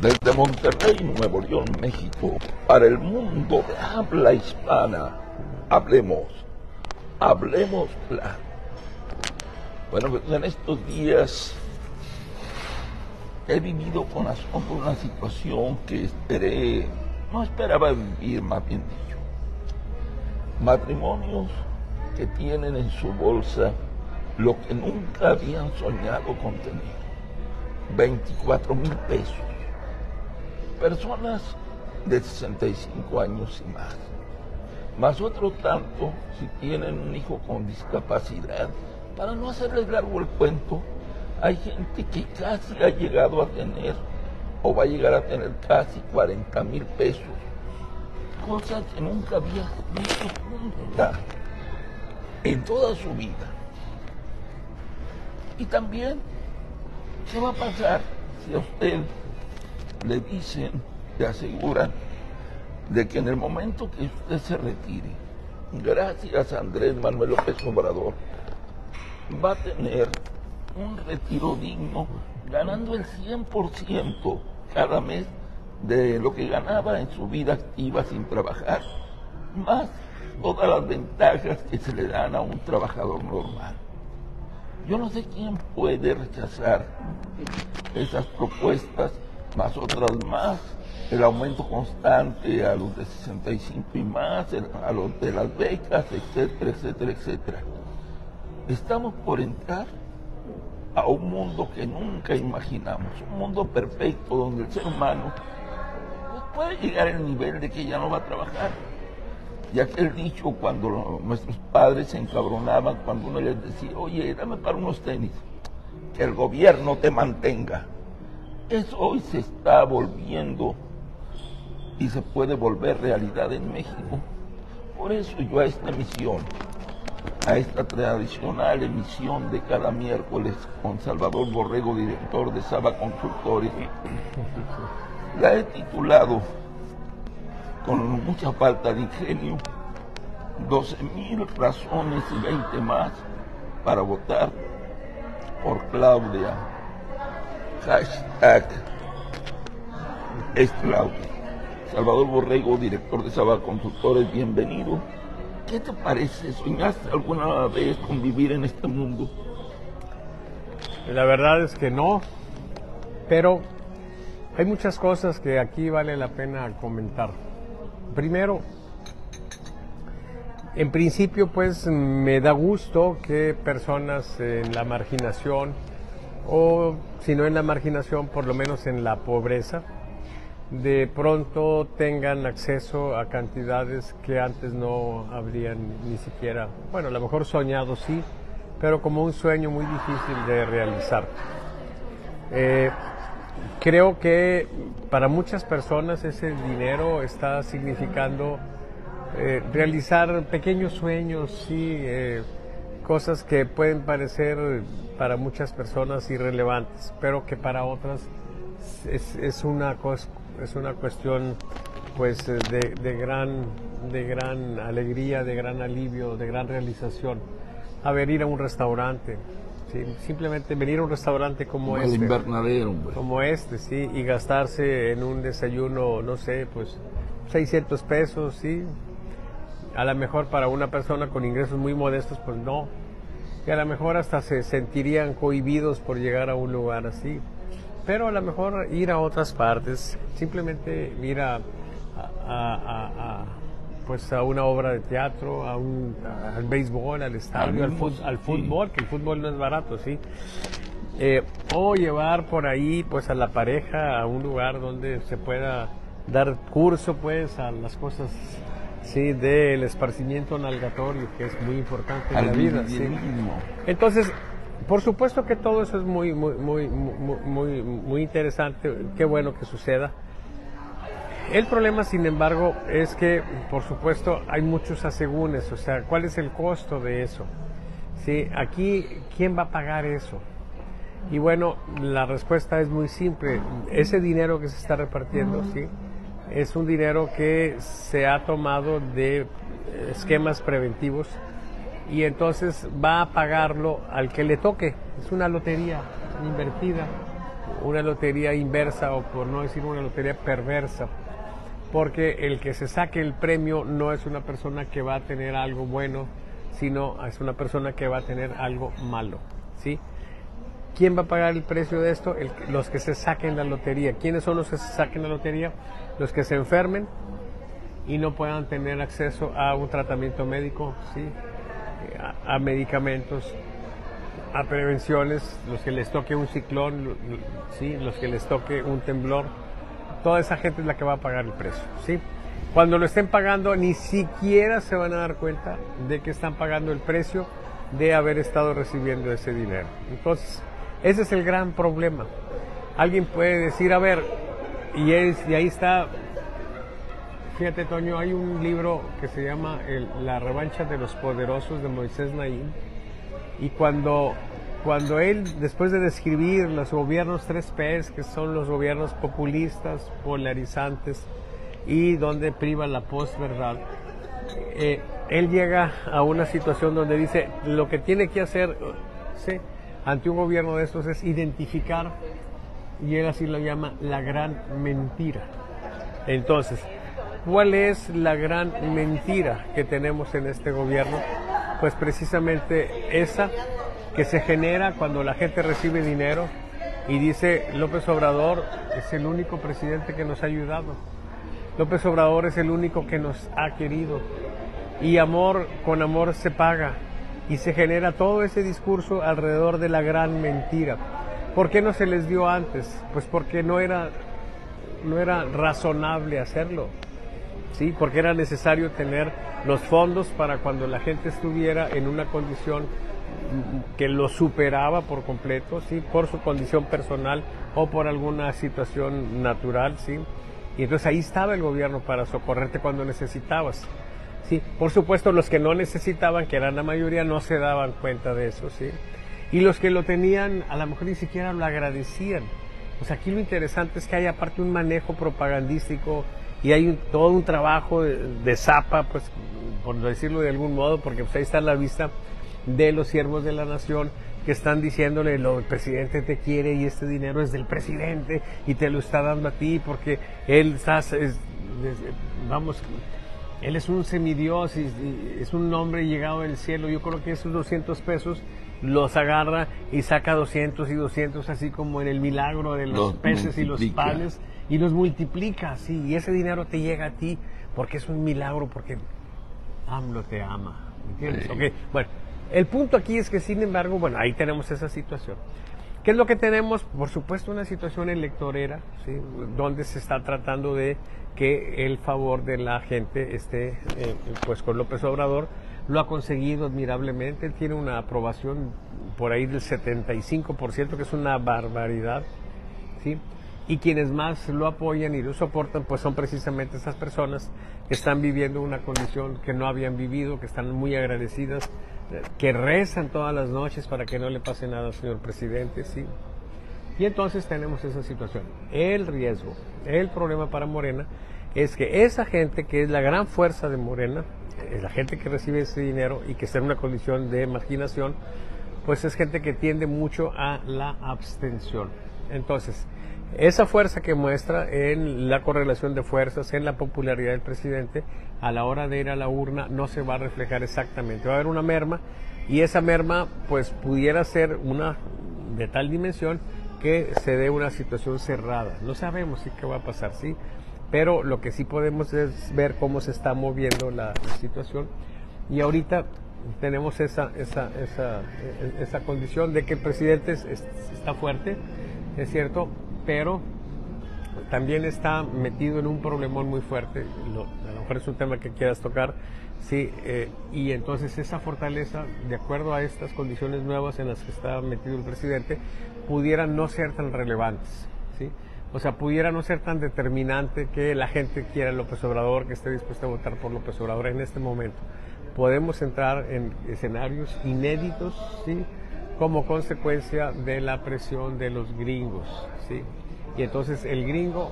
Desde Monterrey, Nuevo León, México, para el mundo de habla hispana, hablemos, hablemos claro. Bueno, pues, en estos días he vivido con asombro una situación que esperé, no esperaba vivir, más bien dicho. Matrimonios que tienen en su bolsa lo que nunca habían soñado con tener. 24 mil pesos. Personas de 65 años y más. Más otro tanto si tienen un hijo con discapacidad. Para no hacerles largo el cuento, hay gente que casi ha llegado a tener o va a llegar a tener casi 40 mil pesos. Cosas que nunca había visto en toda su vida. Y también, ¿qué va a pasar si a usted le dicen, le aseguran, de que en el momento que usted se retire, gracias a Andrés Manuel López Obrador, va a tener un retiro digno, ganando el 100% cada mes de lo que ganaba en su vida activa sin trabajar, más todas las ventajas que se le dan a un trabajador normal. Yo no sé quién puede rechazar esas propuestas, más otras más, el aumento constante a los de 65 y más, a los de las becas, etcétera, etcétera, etcétera. Estamos por entrar a un mundo que nunca imaginamos, un mundo perfecto donde el ser humano puede llegar al nivel de que ya no va a trabajar. Ya que el dicho cuando nuestros padres se encabronaban, cuando uno les decía, oye, dame para unos tenis, que el gobierno te mantenga. Eso hoy se está volviendo y se puede volver realidad en México. Por eso yo a esta misión a esta tradicional emisión de cada miércoles con Salvador Borrego, director de Saba Consultores. La he titulado, con mucha falta de ingenio, 12 mil razones y 20 más para votar por Claudia. Hashtag. Salvador Borrego, director de Saba Consultores, bienvenido. ¿Qué te parece? ¿Soñaste alguna vez con vivir en este mundo? La verdad es que no, pero hay muchas cosas que aquí vale la pena comentar. Primero, en principio pues me da gusto que personas en la marginación, o si no en la marginación, por lo menos en la pobreza, de pronto tengan acceso a cantidades que antes no habrían ni siquiera, bueno, a lo mejor soñado sí, pero como un sueño muy difícil de realizar. Eh, creo que para muchas personas ese dinero está significando eh, realizar pequeños sueños, sí, eh, cosas que pueden parecer para muchas personas irrelevantes, pero que para otras es, es una cosa es una cuestión pues eh, de, gran, de gran alegría, de gran alivio, de gran realización. A ver, ir a un restaurante, simplemente venir a un restaurante como este. invernadero, Como este, sí, y gastarse en un desayuno, no sé, pues 600 pesos, sí. A lo mejor para una persona con ingresos muy modestos, pues no. Y a lo mejor hasta se sentirían cohibidos por llegar a un lugar así pero a lo mejor ir a otras partes, simplemente ir a, pues a una obra de teatro, a un, al béisbol, al estadio, al, al, fútbol, que el fútbol no es barato, sí. Eh, o llevar por ahí pues a la pareja a un lugar donde se pueda dar curso pues a las cosas sí del esparcimiento nalgatorio que es muy importante en la vida sí. entonces por supuesto que todo eso es muy, muy, muy, muy, muy interesante, qué bueno que suceda. El problema, sin embargo, es que, por supuesto, hay muchos asegúnes, o sea, ¿cuál es el costo de eso? ¿Sí? Aquí, ¿quién va a pagar eso? Y bueno, la respuesta es muy simple. Ese dinero que se está repartiendo, ¿sí? Es un dinero que se ha tomado de esquemas preventivos y entonces va a pagarlo al que le toque. Es una lotería invertida. una lotería inversa o por no decir una lotería perversa, porque el que se saque el premio no es una persona que va a tener algo bueno, sino es una persona que va a tener algo malo, ¿sí? ¿Quién va a pagar el precio de esto? los que se saquen la lotería. ¿Quiénes son los que se saquen la lotería? Los que se enfermen y no puedan tener acceso a un tratamiento médico, ¿sí? a medicamentos, a prevenciones, los que les toque un ciclón, ¿sí? los que les toque un temblor, toda esa gente es la que va a pagar el precio. ¿sí? Cuando lo estén pagando, ni siquiera se van a dar cuenta de que están pagando el precio de haber estado recibiendo ese dinero. Entonces, ese es el gran problema. Alguien puede decir, a ver, y, es, y ahí está, fíjate Toño, hay un libro que se llama La revancha de los poderosos de Moisés Naín. Y cuando, cuando él, después de describir los gobiernos 3Ps, que son los gobiernos populistas, polarizantes y donde priva la posverdad, eh, él llega a una situación donde dice, lo que tiene que hacer ante un gobierno de estos es identificar, y él así lo llama, la gran mentira. Entonces, ¿cuál es la gran mentira que tenemos en este gobierno? Pues precisamente esa que se genera cuando la gente recibe dinero y dice López Obrador es el único presidente que nos ha ayudado. López Obrador es el único que nos ha querido. Y amor con amor se paga. Y se genera todo ese discurso alrededor de la gran mentira. ¿Por qué no se les dio antes? Pues porque no era, no era razonable hacerlo. ¿sí? porque era necesario tener los fondos para cuando la gente estuviera en una condición que lo superaba por completo, ¿sí? por su condición personal o por alguna situación natural. ¿sí? Y entonces ahí estaba el gobierno para socorrerte cuando necesitabas. ¿sí? Por supuesto, los que no necesitaban, que eran la mayoría, no se daban cuenta de eso. ¿sí? Y los que lo tenían, a lo mejor ni siquiera lo agradecían. Pues aquí lo interesante es que hay aparte un manejo propagandístico y hay todo un trabajo de, zapa, pues por decirlo de algún modo, porque pues, ahí está la vista de los siervos de la nación que están diciéndole lo el presidente te quiere y este dinero es del presidente y te lo está dando a ti porque él está vamos él es un semidios y, es un hombre llegado del cielo yo creo que esos 200 pesos los agarra y saca 200 y 200 así como en el milagro de los, peces y los panes y los multiplica, sí, y ese dinero te llega a ti porque es un milagro, porque AMLO te ama, ¿entiendes? bueno, el punto aquí es que sin embargo, bueno, ahí tenemos esa situación. ¿Qué es lo que tenemos? Por supuesto, una situación electorera, ¿sí? donde se está tratando de que el favor de la gente esté eh, pues con López Obrador. Lo ha conseguido admirablemente, tiene una aprobación por ahí del 75%, que es una barbaridad. ¿sí? y quienes más lo apoyan y lo soportan pues son precisamente esas personas que están viviendo una condición que no habían vivido, que están muy agradecidas, que rezan todas las noches para que no le pase nada al señor presidente, sí. Y entonces tenemos esa situación. El riesgo, el problema para Morena es que esa gente que es la gran fuerza de Morena, la gente que recibe ese dinero y que está en una condición de marginación, pues es gente que tiende mucho a la abstención. Entonces, esa fuerza que muestra en la correlación de fuerzas, en la popularidad del presidente, a la hora de ir a la urna no se va a reflejar exactamente. Va a haber una merma y esa merma pues pudiera ser una de tal dimensión que se dé una situación cerrada. No sabemos si qué va a pasar, sí, pero lo que sí podemos es ver cómo se está moviendo la, situación. Y ahorita tenemos esa, esa, esa, esa condición de que el presidente está fuerte, es cierto, pero también está metido en un problemón muy fuerte, a lo mejor es un tema que quieras tocar, sí, eh, y entonces esa fortaleza, de acuerdo a estas condiciones nuevas en las que está metido el presidente, pudiera no ser tan relevantes, sí, o sea, pudiera no ser tan determinante que la gente quiera López Obrador, que esté dispuesta a votar por López Obrador en este momento. Podemos entrar en escenarios inéditos, sí, como consecuencia de la presión de los gringos. ¿sí? Y entonces el gringo,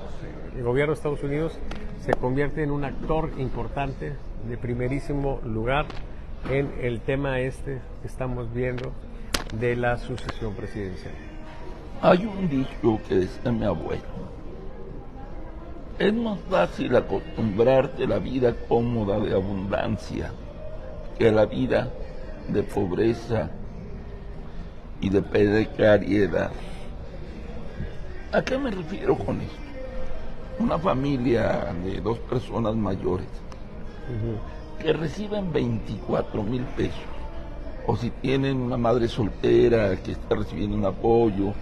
el gobierno de Estados Unidos, se convierte en un actor importante de primerísimo lugar en el tema este que estamos viendo de la sucesión presidencial. Hay un dicho que decía mi abuelo. Es más fácil acostumbrarte a la vida cómoda de abundancia que a la vida de pobreza y de precariedad. ¿A qué me refiero con esto? Una familia de dos personas mayores que reciben 24 mil pesos, o si tienen una madre soltera que está recibiendo un apoyo,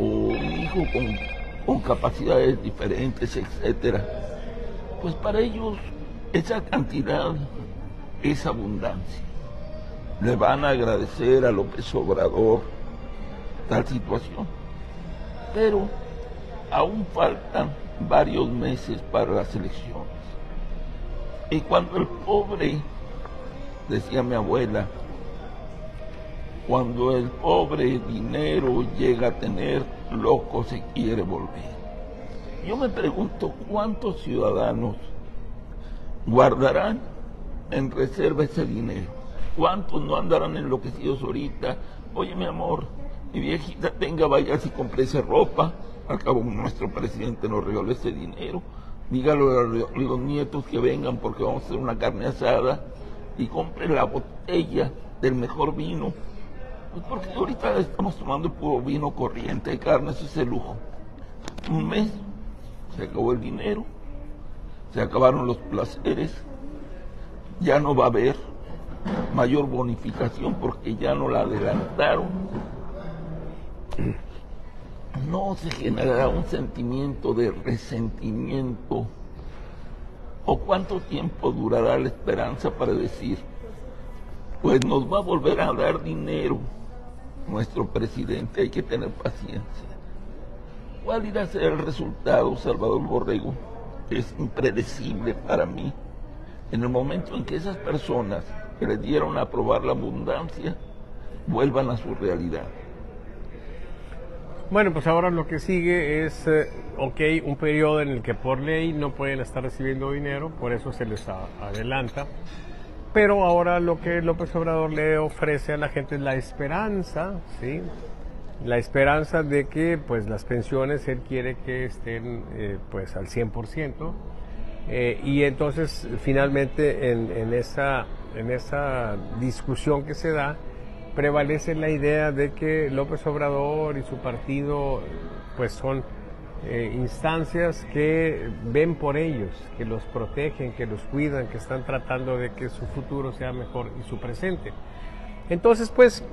o hijo con, con capacidades diferentes, etcétera, pues para ellos esa cantidad es abundancia. Le van a agradecer a López Obrador tal situación. Pero aún faltan varios meses para las elecciones. Y cuando el pobre, decía mi abuela, cuando el pobre dinero llega a tener, loco se quiere volver. Yo me pregunto cuántos ciudadanos guardarán en reserva ese dinero. ¿Cuántos no andarán enloquecidos ahorita? Oye, mi amor, mi viejita tenga, vaya si esa ropa. Al cabo, nuestro presidente nos regaló ese dinero. Dígalo a los nietos que vengan porque vamos a hacer una carne asada y compre la botella del mejor vino. Pues porque ahorita estamos tomando puro vino corriente carne, eso es el lujo. Un mes, se acabó el dinero, se acabaron los placeres, ya no va a haber mayor bonificación porque ya no la adelantaron. No se generará un sentimiento de resentimiento. ¿O cuánto tiempo durará la esperanza para decir, pues nos va a volver a dar dinero nuestro presidente, hay que tener paciencia? ¿Cuál irá a ser el resultado, Salvador Borrego? Es impredecible para mí. En el momento en que esas personas le dieron a probar la abundancia vuelvan a su realidad. Bueno, pues ahora lo que sigue es, eh, ok, un periodo en el que por ley no pueden estar recibiendo dinero, por eso se les adelanta. Pero ahora lo que López Obrador le ofrece a la gente es la esperanza, ¿sí? La esperanza de que pues las pensiones él quiere que estén eh, pues al 100%. Eh, y entonces finalmente en, esa, en esa discusión que se da, prevalece la idea de que López Obrador y su partido pues son eh, instancias que ven por ellos, que los protegen, que los cuidan, que están tratando de que su futuro sea mejor y su presente. Entonces pues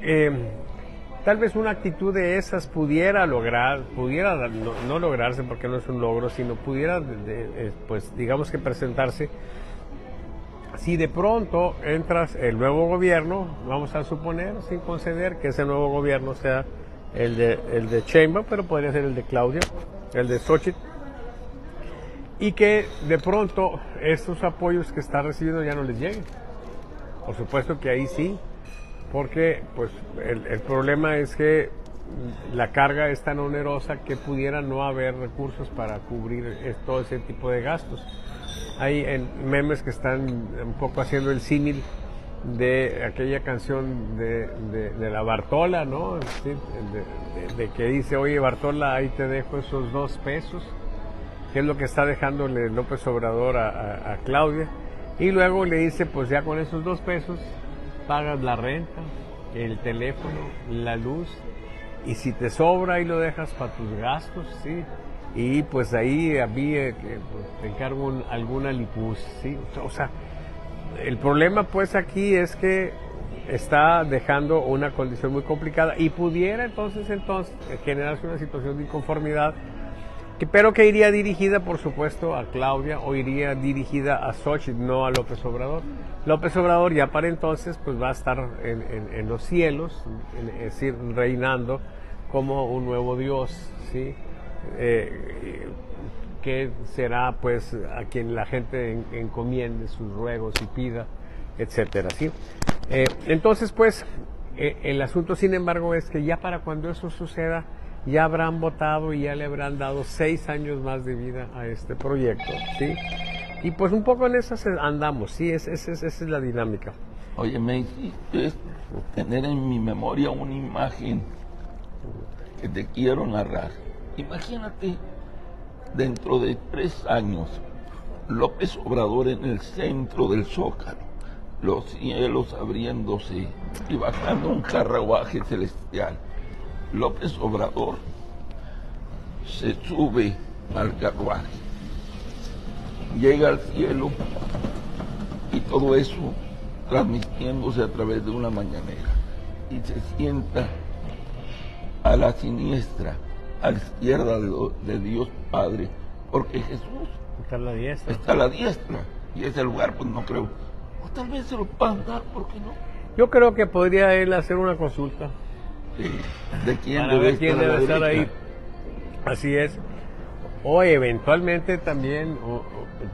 eh, tal vez una actitud de esas pudiera lograr, pudiera no, lograrse porque no es un logro, sino pudiera, eh, pues digamos que presentarse si de pronto entras el nuevo gobierno, vamos a suponer, sin conceder que ese nuevo gobierno sea el de, el de Chamber, pero podría ser el de Claudia, el de Xochitl, y que de pronto estos apoyos que está recibiendo ya no les lleguen. Por supuesto que ahí sí, porque pues el, el problema es que la carga es tan onerosa que pudiera no haber recursos para cubrir todo ese tipo de gastos. Hay en memes que están un poco haciendo el símil de aquella canción de, de, la Bartola, ¿no? De, que dice, oye Bartola, ahí te dejo esos dos pesos, que es lo que está dejándole López Obrador a, a Claudia. Y luego le dice, pues ya con esos dos pesos pagas la renta, el teléfono, la luz, y si te sobra y lo dejas para tus gastos, sí. Y pues ahí había que pues, te encargo alguna lipus, sí. O sea, el problema pues aquí es que está dejando una condición muy complicada y pudiera entonces entonces generarse una situación de inconformidad pero que iría dirigida, por supuesto, a Claudia o iría dirigida a Xochitl, no a López Obrador. López Obrador ya para entonces pues va a estar en, los cielos, es decir, reinando como un nuevo Dios, ¿sí? Eh, que será pues a quien la gente encomiende sus ruegos y pida, etcétera, ¿sí? Eh, entonces pues eh, el asunto sin embargo es que ya para cuando eso suceda, ya habrán votado y ya le habrán dado seis años más de vida a este proyecto, ¿sí? Y pues un poco en eso andamos, sí, esa es, la dinámica. Oye, me hiciste tener en mi memoria una imagen que te quiero narrar. Imagínate dentro de tres años López Obrador en el centro del Zócalo, los cielos abriéndose y bajando un carruaje celestial. López Obrador se sube al carruaje, llega al cielo y todo eso transmitiéndose a través de una mañanera y se sienta a la siniestra, a la izquierda de, Dios Padre, porque Jesús está a la diestra. Está a la diestra y ese lugar pues no creo. O tal vez se lo puedan dar, ¿por qué no? Yo creo que podría él hacer una consulta. ¿De quién Para debe, ver quién estar, debe estar ahí. Así es. O eventualmente también, o-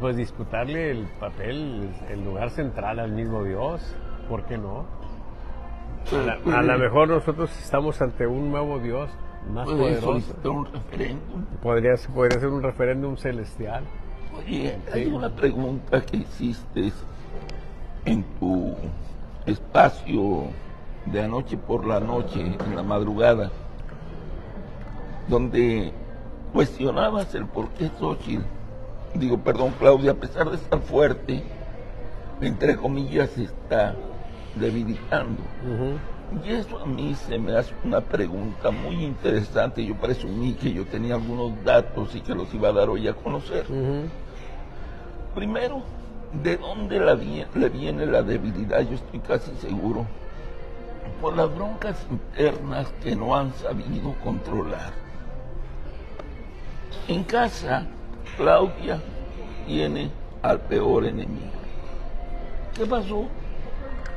pues disputarle el papel, el lugar central al mismo Dios. ¿Por qué no? La- a lo mejor nosotros estamos ante un nuevo Dios más puede poderoso. un referéndum. Podría, podría ser un referéndum celestial. Oye, hay una pregunta que hiciste en tu espacio de anoche por la noche, en la madrugada, donde cuestionabas el por qué Xochitl, digo, perdón, Claudia, a pesar de estar fuerte, entre comillas, se está debilitando. Y eso a mí se me hace una pregunta muy interesante. Yo presumí que yo tenía algunos datos y que los iba a dar hoy a conocer. Primero, ¿de dónde la le viene la debilidad? Yo estoy casi seguro. Por las broncas internas que no han sabido controlar. En casa, Claudia tiene al peor enemigo. ¿Qué pasó?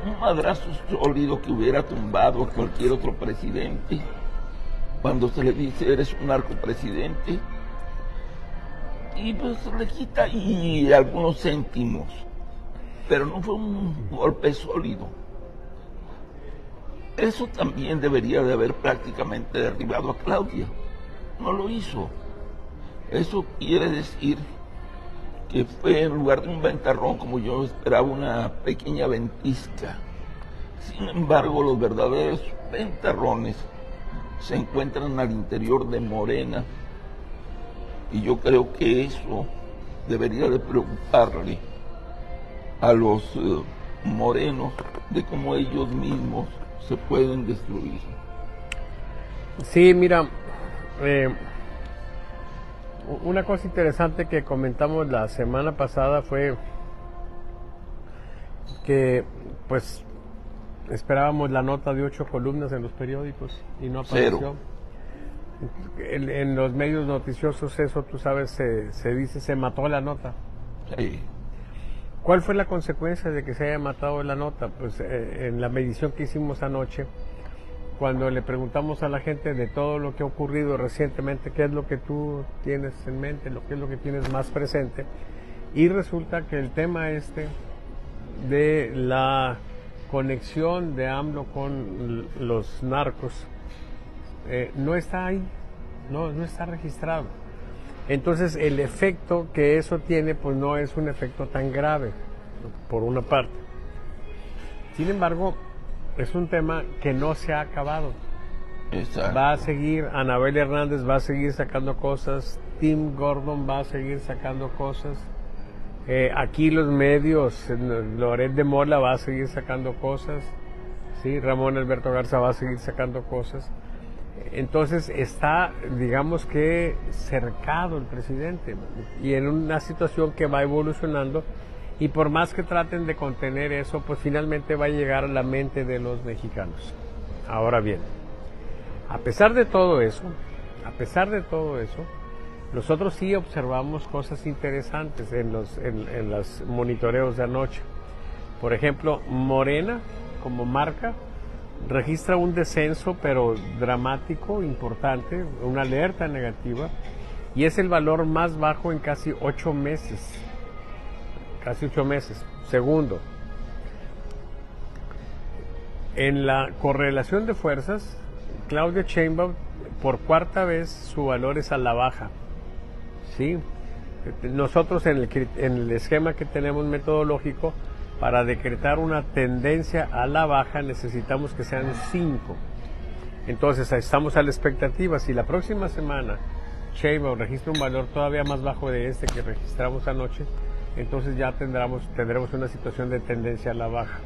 Un madrazo sólido que hubiera tumbado a cualquier otro presidente. Cuando se le dice eres un narcopresidente, y pues le quita ahí algunos céntimos, pero no fue un golpe sólido. Eso también debería de haber prácticamente derribado a Claudia. No lo hizo. Eso quiere decir que fue en lugar de un ventarrón como yo esperaba una pequeña ventisca. Sin embargo, los verdaderos ventarrones se encuentran al interior de Morena y yo creo que eso debería de preocuparle a los eh, morenos de cómo ellos mismos se pueden destruir. Sí, mira, eh, una cosa interesante que comentamos la semana pasada fue que, pues, esperábamos la nota de ocho columnas en los periódicos y no Cero. apareció. En, en los medios noticiosos eso, tú sabes, se, se dice se mató la nota. Sí, ¿Cuál fue la consecuencia de que se haya matado la nota? Pues eh, en la medición que hicimos anoche, cuando le preguntamos a la gente de todo lo que ha ocurrido recientemente, qué es lo que tú tienes en mente, lo que es lo que tienes más presente, y resulta que el tema este de la conexión de AMLO con los narcos eh, no está ahí, no, no está registrado. Entonces el efecto que eso tiene pues no es un efecto tan grave, por una parte. Sin embargo, es un tema que no se ha acabado. exacto. Va a seguir, Anabel Hernández va a seguir sacando cosas, Tim Gordon va a seguir sacando cosas, eh, aquí los medios, Loret de Mola va a seguir sacando cosas, ¿sí? Ramón Alberto Garza va a seguir sacando cosas. Entonces está, digamos que, cercado el presidente y en una situación que va evolucionando y por más que traten de contener eso, pues finalmente va a llegar a la mente de los mexicanos. Ahora bien, a pesar de todo eso, a pesar de todo eso, nosotros sí observamos cosas interesantes en los en, en los monitoreos de anoche. Por ejemplo, Morena, como marca, registra un descenso, pero dramático, importante, una alerta negativa, y es el valor más bajo en casi ocho meses. Casi ocho meses. Segundo, en la correlación de fuerzas, Claudia Sheinbaum, por cuarta vez, su valor es a la baja. ¿Sí? Nosotros en el, en el esquema que tenemos metodológico, para decretar una tendencia a la baja necesitamos que sean 5. Entonces estamos a la expectativa. Si la próxima semana Sheinbaum registra un valor todavía más bajo de este que registramos anoche, entonces ya tendremos, tendremos una situación de tendencia a la baja.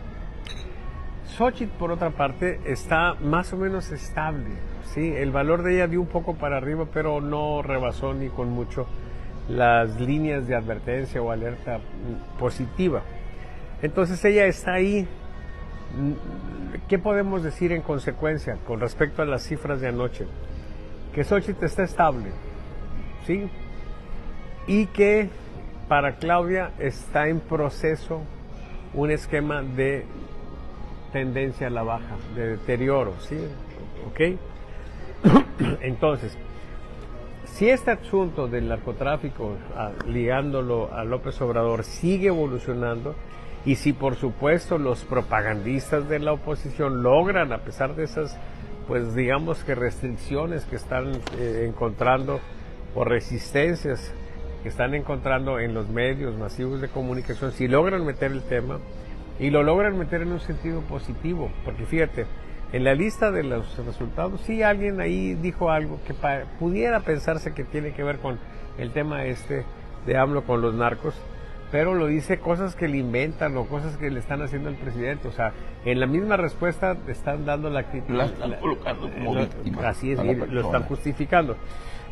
Xochitl, por otra parte, está más o menos estable. ¿sí? El valor de ella dio un poco para arriba, pero no rebasó ni con mucho las líneas de advertencia o alerta positiva. Entonces ella está ahí. ¿Qué podemos decir en consecuencia con respecto a las cifras de anoche? Que Xochitl está estable, ¿sí? Y que para Claudia está en proceso un esquema de tendencia a la baja, de deterioro, ¿sí? ¿Ok? Entonces, si este asunto del narcotráfico, ah, ligándolo a López Obrador, sigue evolucionando, y si por supuesto los propagandistas de la oposición logran, a pesar de esas, pues digamos que restricciones que están eh, encontrando o resistencias que están encontrando en los medios masivos de comunicación, si logran meter el tema y lo logran meter en un sentido positivo, porque fíjate, en la lista de los resultados, sí alguien ahí dijo algo que pudiera pensarse que tiene que ver con el tema este de AMLO con los narcos, pero lo dice cosas que le inventan o cosas que le están haciendo al presidente. O sea, en la misma respuesta están dando la crítica. La están colocando como víctima. Así es, y lo están justificando.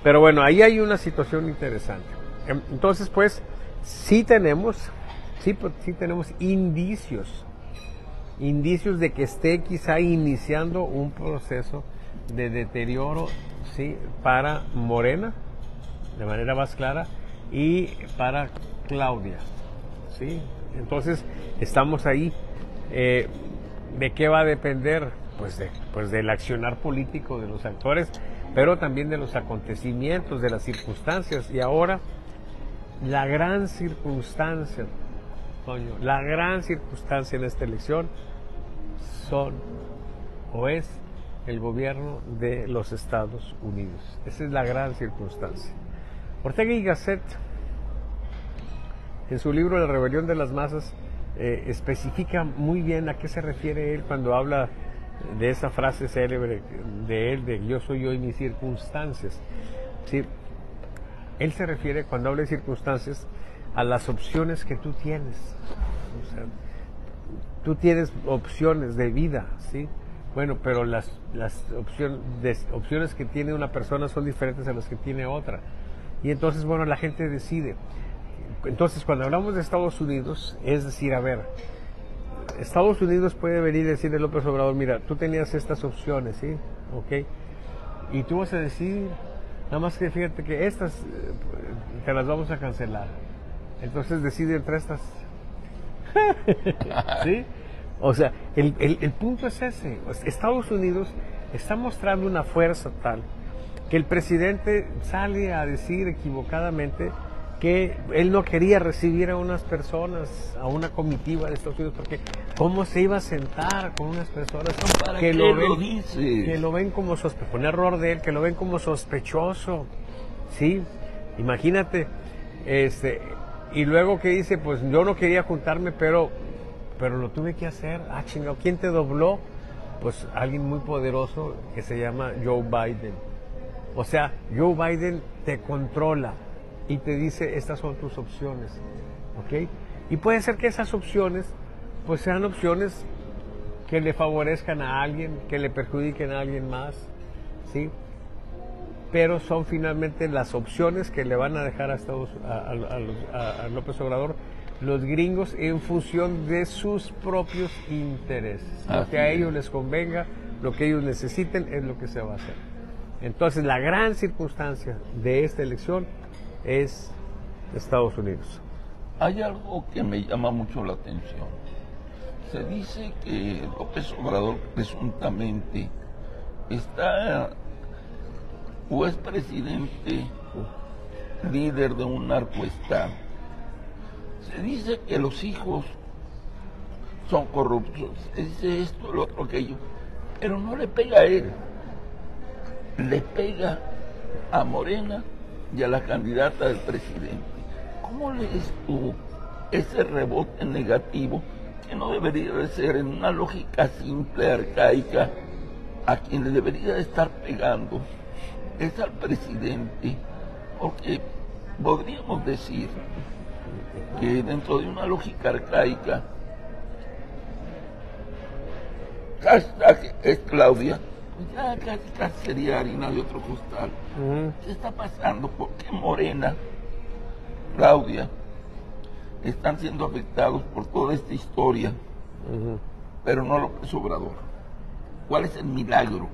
Pero bueno, ahí hay una situación interesante. Em, entonces, pues, sí tenemos, sí, pues, sí tenemos indicios, indicios de que esté quizá iniciando un proceso de deterioro, sí, para Morena, de manera más clara, y para Claudia, sí. Entonces, estamos ahí. Eh, ¿De qué va a depender? Pues, de, pues del accionar político de los actores, pero también de los acontecimientos, de las circunstancias. Y ahora, la gran circunstancia, Toño, la gran circunstancia en esta elección son o es el gobierno de los Estados Unidos. Esa es la gran circunstancia. Ortega y Gasset, en su libro La rebelión de las masas, eh, especifica muy bien a qué se refiere él cuando habla de esa frase célebre de él, de yo soy yo y mis circunstancias. Él se refiere, cuando habla de circunstancias, a las opciones que tú tienes. Tú tienes opciones de vida, ¿sí? Bueno, pero las, las opciones que tiene una persona son diferentes a las que tiene otra. Y entonces, bueno, la gente decide. Entonces, cuando hablamos de Estados Unidos, es decir, a ver, Estados Unidos puede venir y decirle a López Obrador, mira, tú tenías estas opciones, ¿sí? ¿Ok? Y tú vas a decir, nada más que fíjate que estas eh, te las vamos a cancelar. Entonces decide entre estas. ¿Sí? O sea, el, el punto es ese. Estados Unidos está mostrando una fuerza tal que el presidente sale a decir equivocadamente que él no quería recibir a unas personas, a una comitiva de Estados Unidos, porque ¿cómo se iba a sentar con unas personas que, lo ven, que lo ven como sospechoso, un error de él, que lo ven como sospechoso, ¿sí? Imagínate, este, y luego que dice, pues yo no quería juntarme, pero, pero lo tuve que hacer, ah, chingado, ¿quién te dobló? Pues alguien muy poderoso que se llama Joe Biden. O sea, Joe Biden te controla, y te dice estas son tus opciones. ¿Ok? Y puede ser que esas opciones pues sean opciones que le favorezcan a alguien, que le perjudiquen a alguien más, ¿sí? Pero son finalmente las opciones que le van a dejar a, Estados, a, López Obrador los gringos en función de sus propios intereses. lo que a ellos les convenga, lo que ellos necesiten es lo que se va a hacer. Entonces la gran circunstancia de esta elección es Estados Unidos. Hay algo que me llama mucho la atención. Se dice que López Obrador presuntamente está o es presidente líder de un narcoestado. Se dice que los hijos son corruptos. Se dice esto, lo otro, aquello. Pero no le pega a él. Le pega a Morena y a la candidata del presidente. ¿Cómo lees tú ese rebote negativo que no debería de ser en una lógica simple, arcaica, a quien le debería estar pegando es al presidente, porque podríamos decir que dentro de una lógica arcaica, hashtag es Claudia, ya casi, casi sería harina de otro costal. ¿Qué está pasando? ¿Por qué Morena, Claudia, están siendo afectados por toda esta historia, pero no López Obrador? ¿Cuál es el milagro?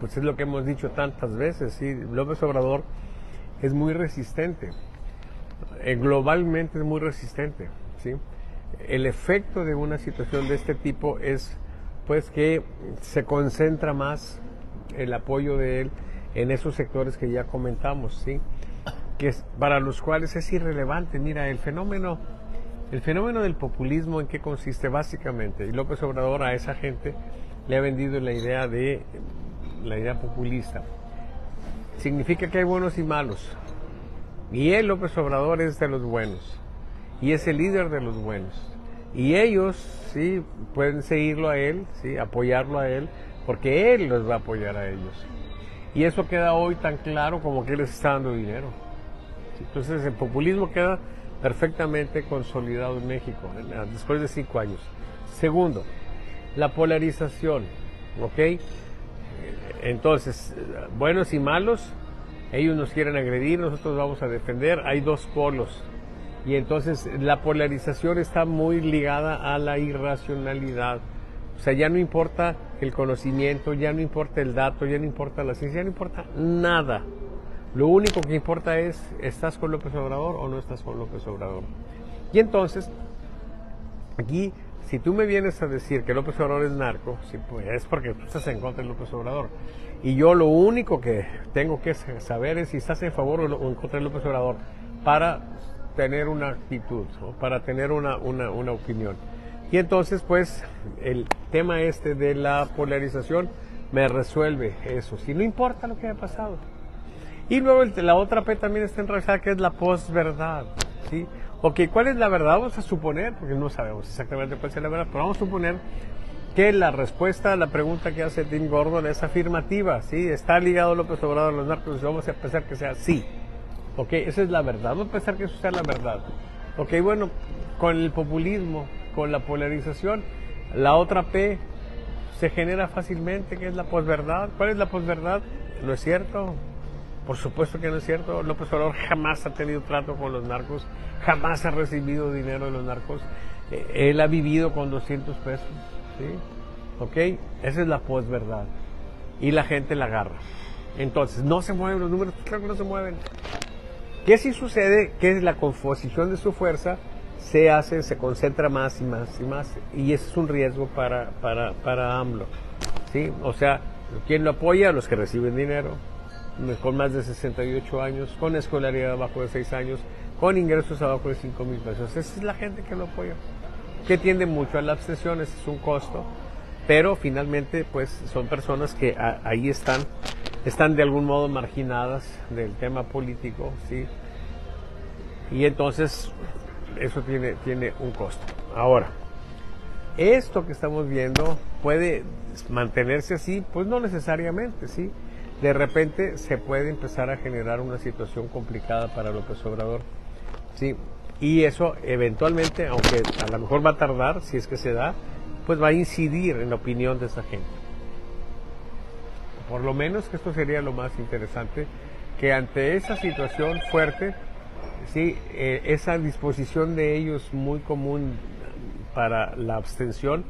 Pues es lo que hemos dicho tantas veces, sí, López Obrador es muy resistente, eh, globalmente es muy resistente, ¿sí? El efecto de una situación de este tipo es pues que se concentra más el apoyo de él en esos sectores que ya comentamos, ¿sí? Que para los cuales es irrelevante. Mira, el fenómeno el fenómeno del populismo en qué consiste básicamente, y López Obrador a esa gente le ha vendido la idea de la idea populista. Significa que hay buenos y malos. Y él, López Obrador, es de los buenos. Y es el líder de los buenos. Y ellos, sí, pueden seguirlo a él, sí, apoyarlo a él, porque él los va a apoyar a ellos. Y eso queda hoy tan claro como que él les está dando dinero. Entonces el populismo queda perfectamente consolidado en México después de cinco años. Segundo, la polarización, ¿ok? Entonces, buenos y malos, ellos nos quieren agredir, nosotros vamos a defender, hay dos polos. Y entonces la polarización está muy ligada a la irracionalidad. O sea, ya no importa el conocimiento, ya no importa el dato, ya no importa la ciencia, ya no importa nada. Lo único que importa es, ¿estás con López Obrador o no estás con López Obrador? Y entonces, aquí si tú me vienes a decir que López Obrador es narco, pues es porque tú estás en contra de López Obrador. Y yo lo único que tengo que saber es si estás en favor o en contra de López Obrador para tener una actitud, o para tener una, una, una opinión. Y entonces, pues, el tema este de la polarización me resuelve eso. Si no importa lo que haya pasado. Y luego la otra P también está enraizada, que es la posverdad. ¿sí? Ok, ¿cuál es la verdad? Vamos a suponer, porque no sabemos exactamente cuál es la verdad, pero vamos a suponer que la respuesta a la pregunta que hace Tim Gordon es afirmativa, ¿sí? Está ligado López Obrador a los narcos vamos a pensar que sea sí. Ok, esa es la verdad, vamos a pensar que eso sea la verdad. Ok, bueno, con el populismo, con la polarización, la otra P se genera fácilmente, que es la posverdad. ¿Cuál es la posverdad? ¿No es cierto? Por supuesto que no es cierto. López Obrador jamás ha tenido trato con los narcos jamás ha recibido dinero de los narcos. Eh, él ha vivido con 200 pesos. ¿sí? ¿Ok? Esa es la posverdad. Y la gente la agarra. Entonces, no se mueven los números, claro que no se mueven. ¿Qué si sucede? Que la composición de su fuerza se hace, se concentra más y más y más. Y ese es un riesgo para, para, para AMLO. ¿sí? O sea, ¿quién lo apoya? Los que reciben dinero, con más de 68 años, con escolaridad abajo de 6 años, con ingresos abajo de 5 mil pesos. Esa es la gente que lo apoya, que tiende mucho a la abstención, ese es un costo, pero finalmente pues son personas que ahí están, están de algún modo marginadas del tema político, ¿sí? Y entonces eso tiene, tiene un costo. Ahora, esto que estamos viendo puede mantenerse así, pues no necesariamente, ¿sí? De repente se puede empezar a generar una situación complicada para López Obrador. Sí, y eso eventualmente, aunque a lo mejor va a tardar, si es que se da, pues va a incidir en la opinión de esa gente. Por lo menos que esto sería lo más interesante, que ante esa situación fuerte, sí, eh, esa disposición de ellos muy común para la abstención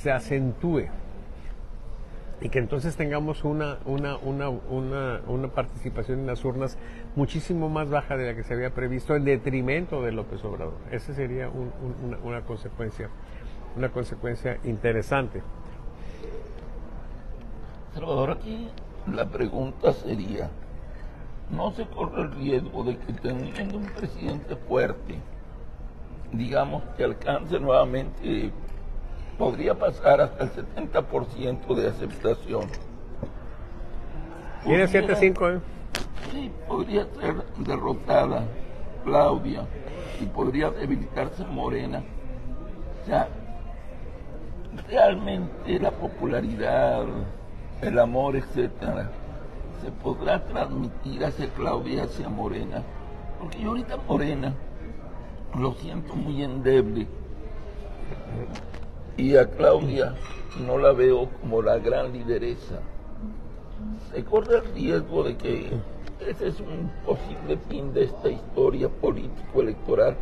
se acentúe y que entonces tengamos una, una, una, una, participación en las urnas muchísimo más baja de la que se había previsto en detrimento de López Obrador. Esa sería una, consecuencia, una consecuencia interesante. Salvador, aquí la pregunta sería, ¿no se corre el riesgo de que teniendo un presidente fuerte, digamos, que alcance nuevamente podría pasar hasta el 70% de aceptación. Tiene 7.5, ¿eh? Sí, podría ser derrotada Claudia y podría debilitarse Morena. O sea, realmente la popularidad, el amor, etcétera, se podrá transmitir hacia Claudia, hacia Morena. Porque yo ahorita Morena lo siento muy endeble. Y a Claudia no la veo como la gran lideresa. Se corre el riesgo de que ese es un posible fin de esta historia político-electoral,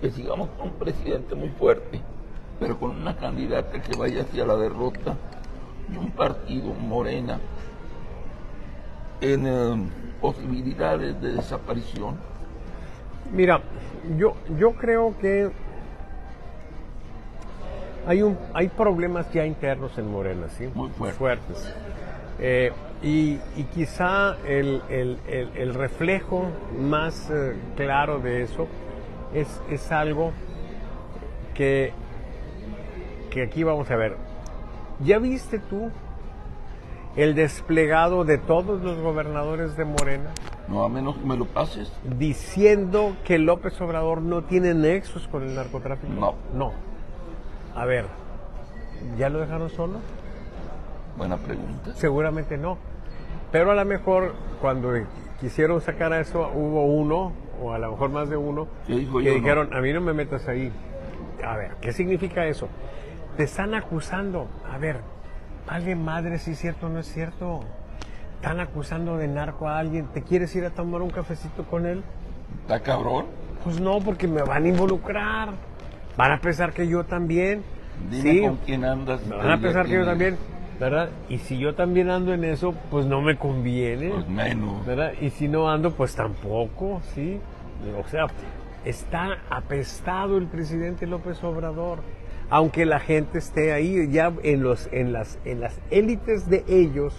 que sigamos con un presidente muy fuerte, pero con una candidata que vaya hacia la derrota y un partido morena en eh, posibilidades de desaparición. Mira, yo, yo creo que hay, un, hay problemas ya internos en Morena, ¿sí? Muy fuertes. Eh, y, quizá el, reflejo más eh, claro de eso es, es algo que, que aquí vamos a ver. ¿Ya viste tú el desplegado de todos los gobernadores de Morena? No, a menos que me lo pases. Diciendo que López Obrador no tiene nexos con el narcotráfico. No. No. A ver, ¿ya lo dejaron solo? Buena pregunta. Seguramente no. Pero a lo mejor cuando quisieron sacar a eso, hubo uno, o a lo mejor más de uno, que dijeron, a mí no me metas ahí. A ver, ¿qué significa eso? Te están acusando. A ver, alguien madre si es cierto o no es cierto. Están acusando de narco a alguien. ¿Te quieres ir a tomar un cafecito con él? ¿Está cabrón? Pues no, porque me van a involucrar. Van a pensar que yo también. Dime con quién andas. Me van a pensar que yo también. ¿verdad? Y si yo también ando en eso, pues no me conviene. Pues menos. ¿verdad? Y si no ando, pues tampoco, ¿sí? O sea, está apestado el presidente López Obrador. Aunque la gente esté ahí, ya en, los, en, las, en las élites de ellos,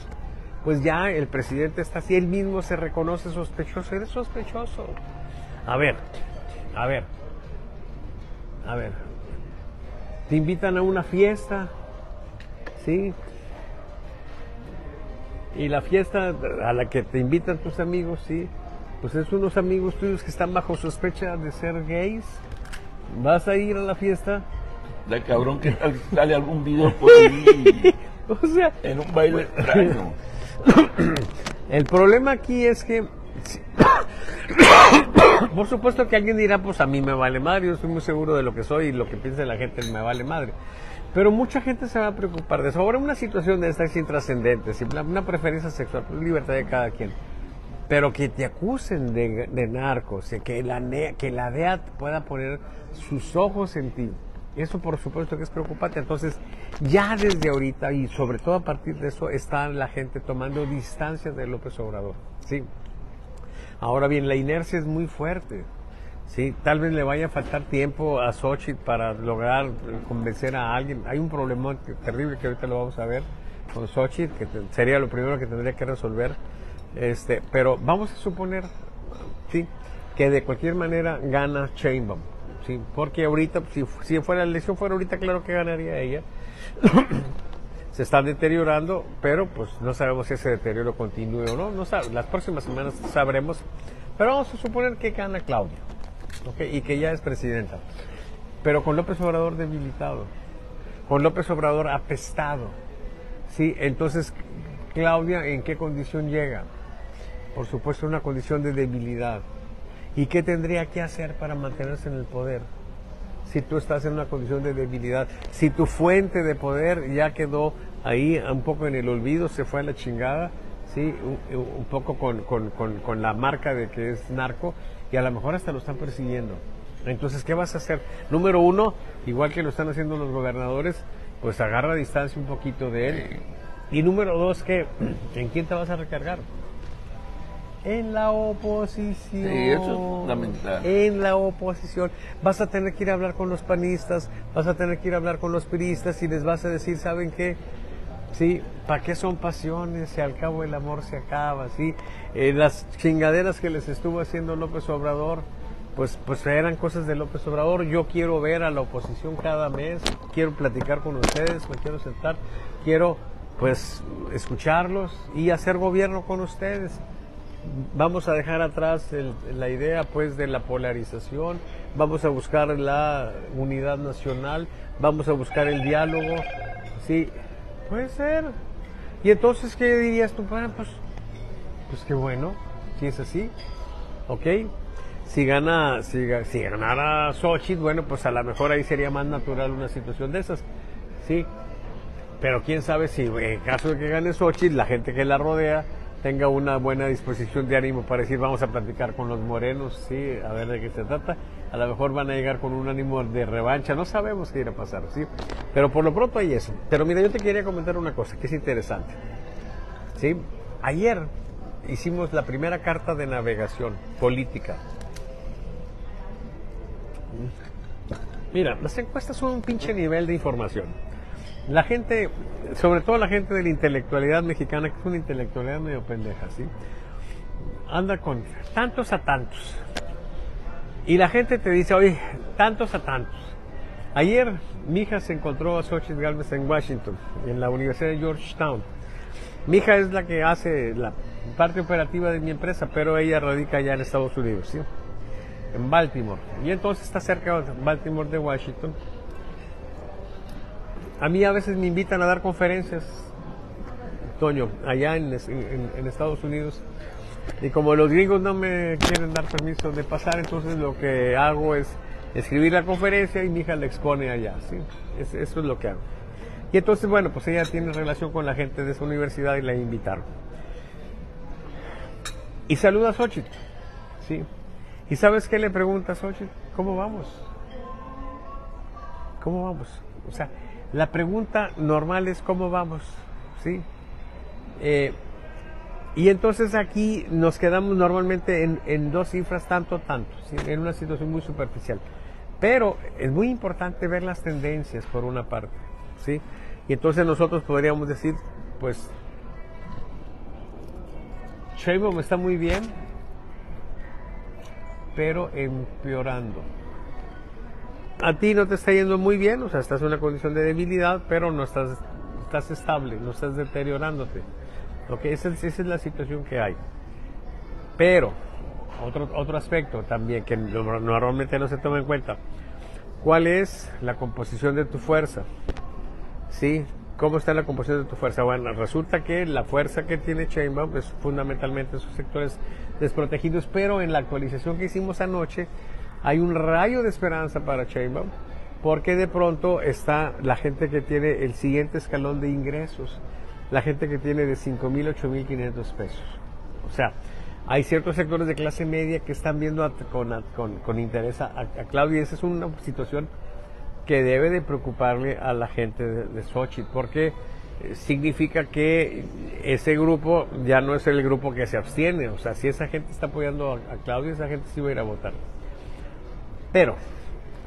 pues ya el presidente está así, él mismo se reconoce sospechoso, eres sospechoso. A ver, a ver, a ver, te invitan a una fiesta, ¿sí? Y la fiesta a la que te invitan tus amigos, sí, pues es unos amigos tuyos que están bajo sospecha de ser gays. ¿Vas a ir a la fiesta? De cabrón que sale algún video por ahí. o sea, en un baile extraño. El problema aquí es que por supuesto que alguien dirá, pues a mí me vale madre, yo estoy muy seguro de lo que soy y lo que piensa la gente me vale madre. Pero mucha gente se va a preocupar de eso. Ahora una situación de esta es intrascendente, una preferencia sexual, pues, libertad de cada quien. Pero que te acusen de, narcos, que la, que la DEA pueda poner sus ojos en ti, eso por supuesto que es preocupante. Entonces, ya desde ahorita y sobre todo a partir de eso está la gente tomando distancia de López Obrador. ¿sí? Ahora bien, la inercia es muy fuerte. Sí, tal vez le vaya a faltar tiempo a Sochi para lograr convencer a alguien. Hay un problema terrible que ahorita lo vamos a ver con Sochi, que sería lo primero que tendría que resolver. Este, pero vamos a suponer, sí, que de cualquier manera gana Chainbaum, sí, porque ahorita, si, si fuera la elección fuera ahorita, claro que ganaría ella. Se está deteriorando, pero pues no sabemos si ese deterioro continúe o no. no las próximas semanas sabremos. Pero vamos a suponer que gana Claudia y que ya es presidenta. Pero con López Obrador debilitado, con López Obrador apestado. ¿sí? Entonces, Claudia, ¿en qué condición llega? Por supuesto, una condición de debilidad. ¿Y qué tendría que hacer para mantenerse en el poder? Si tú estás en una condición de debilidad, si tu fuente de poder ya quedó ahí un poco en el olvido, se fue a la chingada, ¿sí? un, poco con, con, con la marca de que es narco, y a lo mejor hasta lo están persiguiendo. Entonces, ¿qué vas a hacer? Número uno, igual que lo están haciendo los gobernadores, pues agarra distancia un poquito de él. Y número dos, ¿qué? ¿en quién te vas a recargar? En la oposición. Sí, eso es fundamental. En la oposición. Vas a tener que ir a hablar con los panistas, vas a tener que ir a hablar con los piristas y les vas a decir, ¿saben qué? ¿sí? ¿Para qué son pasiones si al cabo el amor se acaba, ¿sí? Eh, las chingaderas que les estuvo haciendo López Obrador, pues, pues eran cosas de López Obrador. Yo quiero ver a la oposición cada mes, quiero platicar con ustedes, me quiero sentar, quiero pues escucharlos y hacer gobierno con ustedes. Vamos a dejar atrás la idea pues de la polarización, vamos a buscar la unidad nacional, vamos a buscar el diálogo. Sí, puede ser. Y entonces, ¿qué dirías tú? Bueno, pues, pues qué bueno, si es así, ¿ok? Si gana, si, si ganara Xochitl, bueno, pues a lo mejor ahí sería más natural una situación de esas, ¿sí? Pero quién sabe si en caso de que gane Xochitl, la gente que la rodea tenga una buena disposición de ánimo para decir vamos a platicar con los morenos, sí, a ver de qué se trata. A lo mejor van a llegar con un ánimo de revancha, no sabemos qué irá a pasar, sí. Pero por lo pronto hay eso. Pero mira, yo te quería comentar una cosa que es interesante. Sí, ayer hicimos la primera carta de navegación política. Mira, las encuestas son un pinche nivel de información. La gente, sobre todo la gente de la intelectualidad mexicana, que es una intelectualidad medio pendeja, ¿sí? Anda con tantos a tantos. Y la gente te dice, oye, tantos a tantos. Ayer mi hija se encontró a Xochitl Galvez en Washington, en la Universidad de Georgetown. Mi hija es la que hace la parte operativa de mi empresa, pero ella radica allá en Estados Unidos, ¿sí? En Baltimore. Y entonces está cerca de Baltimore de Washington. A mí a veces me invitan a dar conferencias, Toño, allá en, Estados Unidos. Y como los gringos no me quieren dar permiso de pasar, entonces lo que hago es escribir la conferencia y mi hija la expone allá. ¿sí? eso es lo que hago. Y entonces, bueno, pues ella tiene relación con la gente de esa universidad y la invitaron. Y saluda a Xochitl. ¿sí? ¿Y sabes qué le pregunta a Xochitl? ¿Cómo vamos? ¿Cómo vamos? O sea, la pregunta normal es ¿cómo vamos? ¿Sí? Eh, y entonces aquí nos quedamos normalmente en, dos cifras tanto, tanto, en una situación muy superficial. Pero es muy importante ver las tendencias por una parte, ¿sí? Y entonces nosotros podríamos decir, pues, Sheinbaum está muy bien, pero empeorando a ti no te está yendo muy bien, o sea, estás en una condición de debilidad, pero no estás, estás estable, no estás deteriorándote. ¿Ok? Esa, es la situación que hay. Pero, otro, otro aspecto también que normalmente no se toma en cuenta, ¿cuál es la composición de tu fuerza? ¿Sí? ¿Cómo está la composición de tu fuerza? Bueno, resulta que la fuerza que tiene Chainbaum es fundamentalmente esos sectores desprotegidos, pero en la actualización que hicimos anoche, hay un rayo de esperanza para Sheinbaum porque de pronto está la gente que tiene el siguiente escalón de ingresos, la gente que tiene de 5 mil, 8 mil 500 pesos. O sea, hay ciertos sectores de clase media que están viendo con, interés a, Claudia y esa es una situación que debe de preocuparle a la gente de, Xochitl, porque eh, significa que ese grupo ya no es el grupo que se abstiene, o sea, si esa gente está apoyando a, a Claudia, esa gente sí va a ir a votar. Pero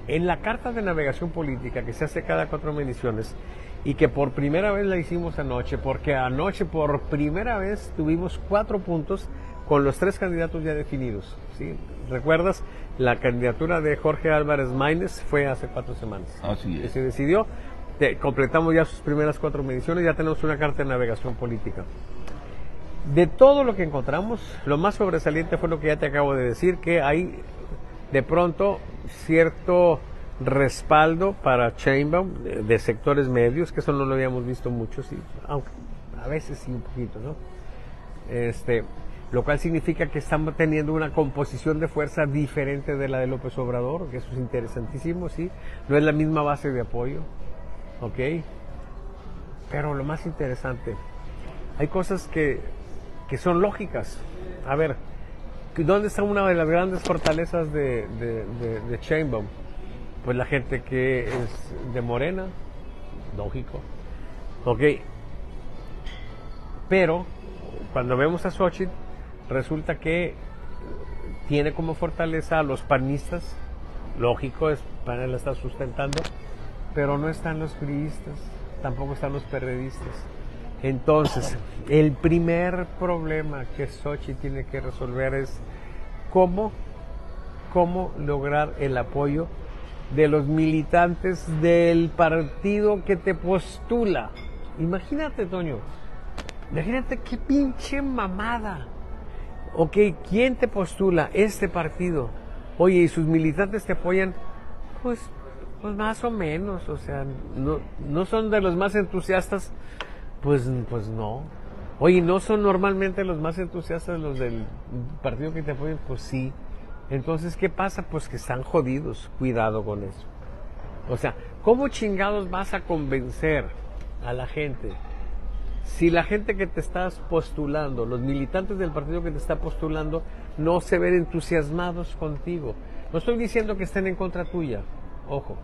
en la carta de navegación política que se hace cada cuatro mediciones y que por primera vez la hicimos anoche, porque anoche por primera vez tuvimos cuatro puntos con los tres candidatos ya definidos. ¿sí? ¿Recuerdas? La candidatura de Jorge Álvarez Maínez fue hace cuatro semanas. Así es. se decidió, completamos ya sus primeras cuatro mediciones, ya tenemos una carta de navegación política. De todo lo que encontramos, lo más sobresaliente fue lo que ya te acabo de decir, que hay de pronto cierto respaldo para Chainbaum de, sectores medios, que eso no lo habíamos visto mucho, sí, aunque a veces sí un poquito, ¿no? Este, lo cual significa que estamos teniendo una composición de fuerza diferente de la de López Obrador, que eso es interesantísimo, sí, no es la misma base de apoyo, ¿ok? Pero lo más interesante, hay cosas que, que son lógicas. A ver, ¿Dónde está una de las grandes fortalezas de, de, Chainbaum? Pues la gente que es de Morena, lógico. Ok. Pero cuando vemos a Xochitl, resulta que tiene como fortaleza a los panistas, lógico, es para la está sustentando, pero no están los priistas, tampoco están los periodistas. Entonces, el primer problema que Sochi tiene que resolver es cómo, cómo lograr el apoyo de los militantes del partido que te postula. Imagínate, Toño, imagínate qué pinche mamada. ok, ¿quién te postula? Este partido. Oye, ¿y sus militantes te apoyan? Pues, pues más o menos, o sea, no, no son de los más entusiastas, pues, pues no. Oye, ¿no son normalmente los más entusiastas los del partido que te apoyan? Pues sí. Entonces, ¿qué pasa? Pues que están jodidos. Cuidado con eso. O sea, ¿cómo chingados vas a convencer a la gente? Si la gente que te estás postulando, los militantes del partido que te está postulando, no se ven entusiasmados contigo. No estoy diciendo que estén en contra tuya, ojo.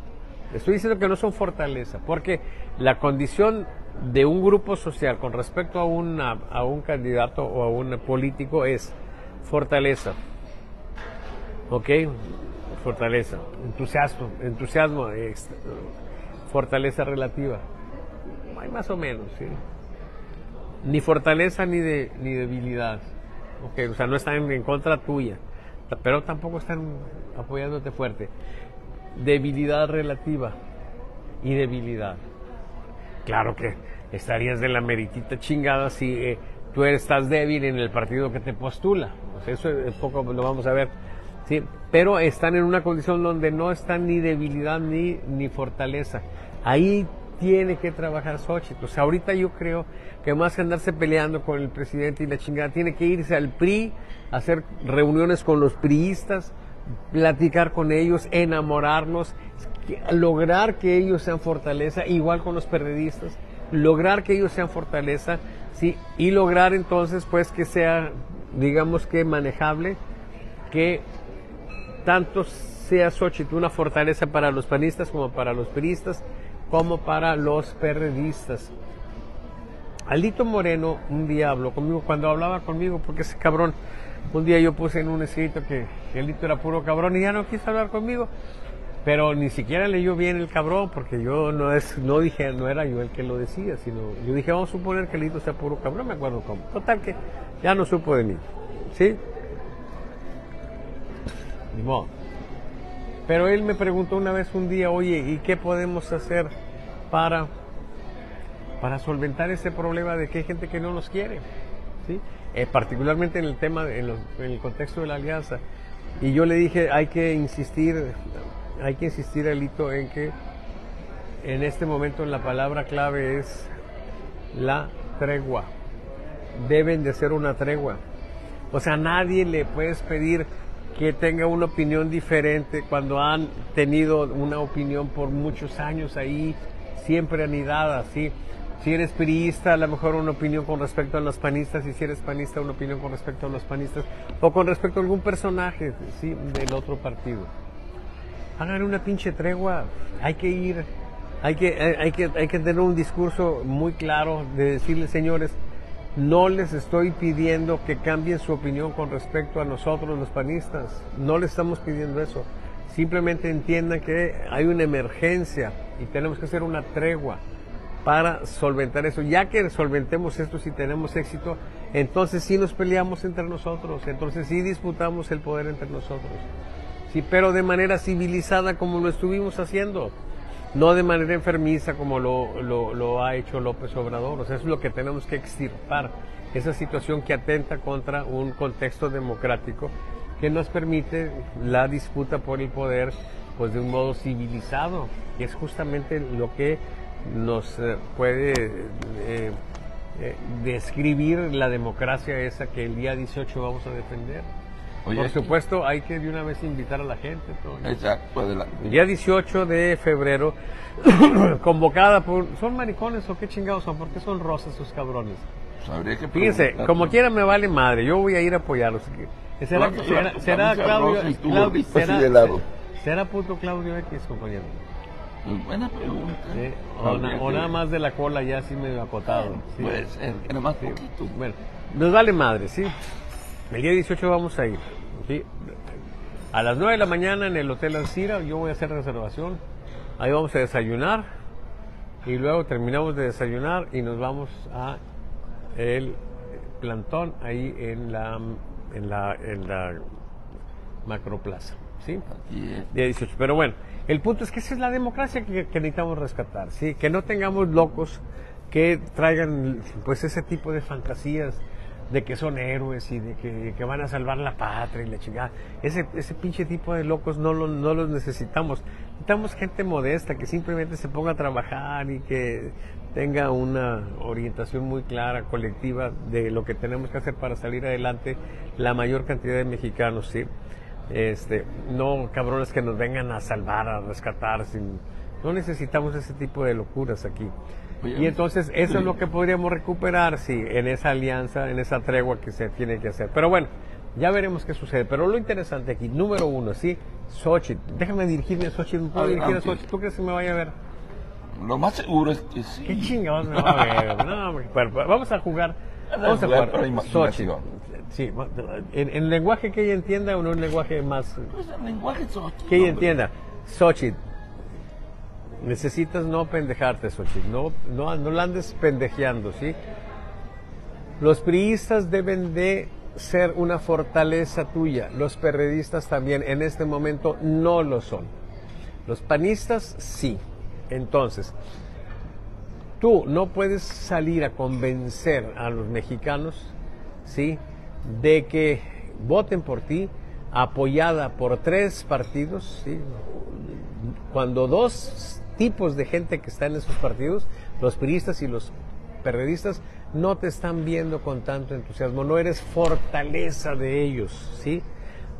Estoy diciendo que no son fortaleza, porque la condición de un grupo social con respecto a, una, a un candidato o a un político es fortaleza. ¿Ok? Fortaleza. Entusiasmo, entusiasmo, fortaleza relativa. Hay más o menos. Ni fortaleza ni, de, ni debilidad. Okay, o sea, no están en contra tuya, pero tampoco están apoyándote fuerte. Debilidad relativa y debilidad. Claro que estarías de la meritita chingada si eh, tú estás débil en el partido que te postula. eso es poco lo vamos a ver. ¿sí? Pero están en una condición donde no están ni debilidad ni, ni fortaleza. Ahí tiene que trabajar Xochitl. O sea, ahorita yo creo que más que andarse peleando con el presidente y la chingada, tiene que irse al PRI, hacer reuniones con los priistas, platicar con ellos, enamorarlos, lograr que ellos sean fortaleza, igual con los periodistas, lograr que ellos sean fortaleza, sí, y lograr entonces pues que sea, digamos que manejable, que tanto sea Xochitl una fortaleza para los panistas como para los priistas, como para los periodistas. Alito Moreno un día habló conmigo, cuando hablaba conmigo, porque ese cabrón, un día yo puse en un escrito que, Alito era puro cabrón y ya no quiso hablar conmigo, pero ni siquiera leyó bien el cabrón, porque yo no es, no dije, no era yo el que lo decía, sino yo dije, vamos a suponer que Alito sea puro cabrón, me acuerdo cómo. Total que ya no supo de mí, ¿sí? Ni modo. Pero él me preguntó una vez un día, oye, ¿y qué podemos hacer para para solventar ese problema de que hay gente que no nos quiere, ¿sí? Eh, particularmente en el tema, en, el contexto de la alianza. Y yo le dije, hay que insistir, hay que insistir, Alito, en que en este momento la palabra clave es la tregua. Deben de ser una tregua. O sea, nadie le puedes pedir que tenga una opinión diferente cuando han tenido una opinión por muchos años ahí, siempre anidada, ¿sí? Si eres priista, a lo mejor una opinión con respecto a los panistas, y si eres panista, una opinión con respecto a los panistas, o con respecto a algún personaje ¿sí? del otro partido. Hagan una pinche tregua, hay que ir, hay que, hay, que, hay que tener un discurso muy claro de decirles, señores, no les estoy pidiendo que cambien su opinión con respecto a nosotros los panistas, no les estamos pidiendo eso. Simplemente entiendan que hay una emergencia y tenemos que hacer una tregua para solventar eso. Ya que solventemos esto, si tenemos éxito, entonces sí nos peleamos entre nosotros, entonces sí disputamos el poder entre nosotros. Sí, pero de manera civilizada como lo estuvimos haciendo, no de manera enfermiza como lo, lo, ha hecho López Obrador. O sea, es lo que tenemos que extirpar, esa situación que atenta contra un contexto democrático que nos permite la disputa por el poder pues de un modo civilizado, que es justamente lo que nos eh, puede eh, eh, describir la democracia esa que el día 18 vamos a defender. Por supuesto, hay que de una vez invitar a la gente. Exacto, adelante. El día 18 de febrero, convocada por... ¿Son maricones o qué chingados son? ¿Por qué son rosas sus cabrones? Pues que Fíjense, como quiera me vale madre, yo voy a ir a apoyarlos. ¿Será, será, será Claudio, Claudio será, será puto Claudio X, compañero? Pues buena pregunta. O, nada más de la cola ya así medio acotado. Sí. Ser, que nada más poquito. Bueno, nos vale madre, ¿sí? El día 18 vamos a ir. ¿sí? A las 9 de la mañana en el Hotel Alcira, yo voy a hacer reservación. Ahí vamos a desayunar. Y luego terminamos de desayunar y nos vamos a el plantón ahí en la, en la, en la macroplaza. ¿Sí? Día 18. Pero bueno. El punto es que esa es la democracia que, necesitamos rescatar, ¿sí? Que no tengamos locos que traigan pues ese tipo de fantasías de que son héroes y de que, que van a salvar la patria y la chingada. Ese, ese pinche tipo de locos no, lo- no los necesitamos. Necesitamos gente modesta que simplemente se ponga a trabajar y que tenga una orientación muy clara, colectiva, de lo que tenemos que hacer para salir adelante la mayor cantidad de mexicanos, ¿sí? Este, no cabrones que nos vengan a salvar, a rescatar, sin, no necesitamos ese tipo de locuras aquí. Y entonces eso es lo que podríamos recuperar, sí, en esa alianza, en esa tregua que se tiene que hacer. Pero bueno, ya veremos qué sucede. Pero lo interesante aquí, número uno, sí, Xochitl. Déjame dirigirme a ¿me puedo dirigir a. Xochitl? ¿Tú crees que me vaya a ver? Lo más seguro es que sí. ¿Qué chingados me va a ver? No, hombre, bueno, vamos a jugar. Vamos a jugar. Xochitl. Sí, en, en lenguaje que ella entienda o en un lenguaje más Pues el lenguaje otro, que ella entienda. Xochitl, necesitas no pendejarte, Xochitl. No, no, no la andes pendejeando, ¿sí? Los priistas deben de ser una fortaleza tuya. Los perredistas también en este momento no lo son. Los panistas sí. Entonces, tú no puedes salir a convencer a los mexicanos, ¿sí? De que voten por ti, apoyada por tres partidos, ¿sí? Cuando dos tipos de gente que están en esos partidos, los priistas y los perredistas, no te están viendo con tanto entusiasmo, no eres fortaleza de ellos, ¿sí?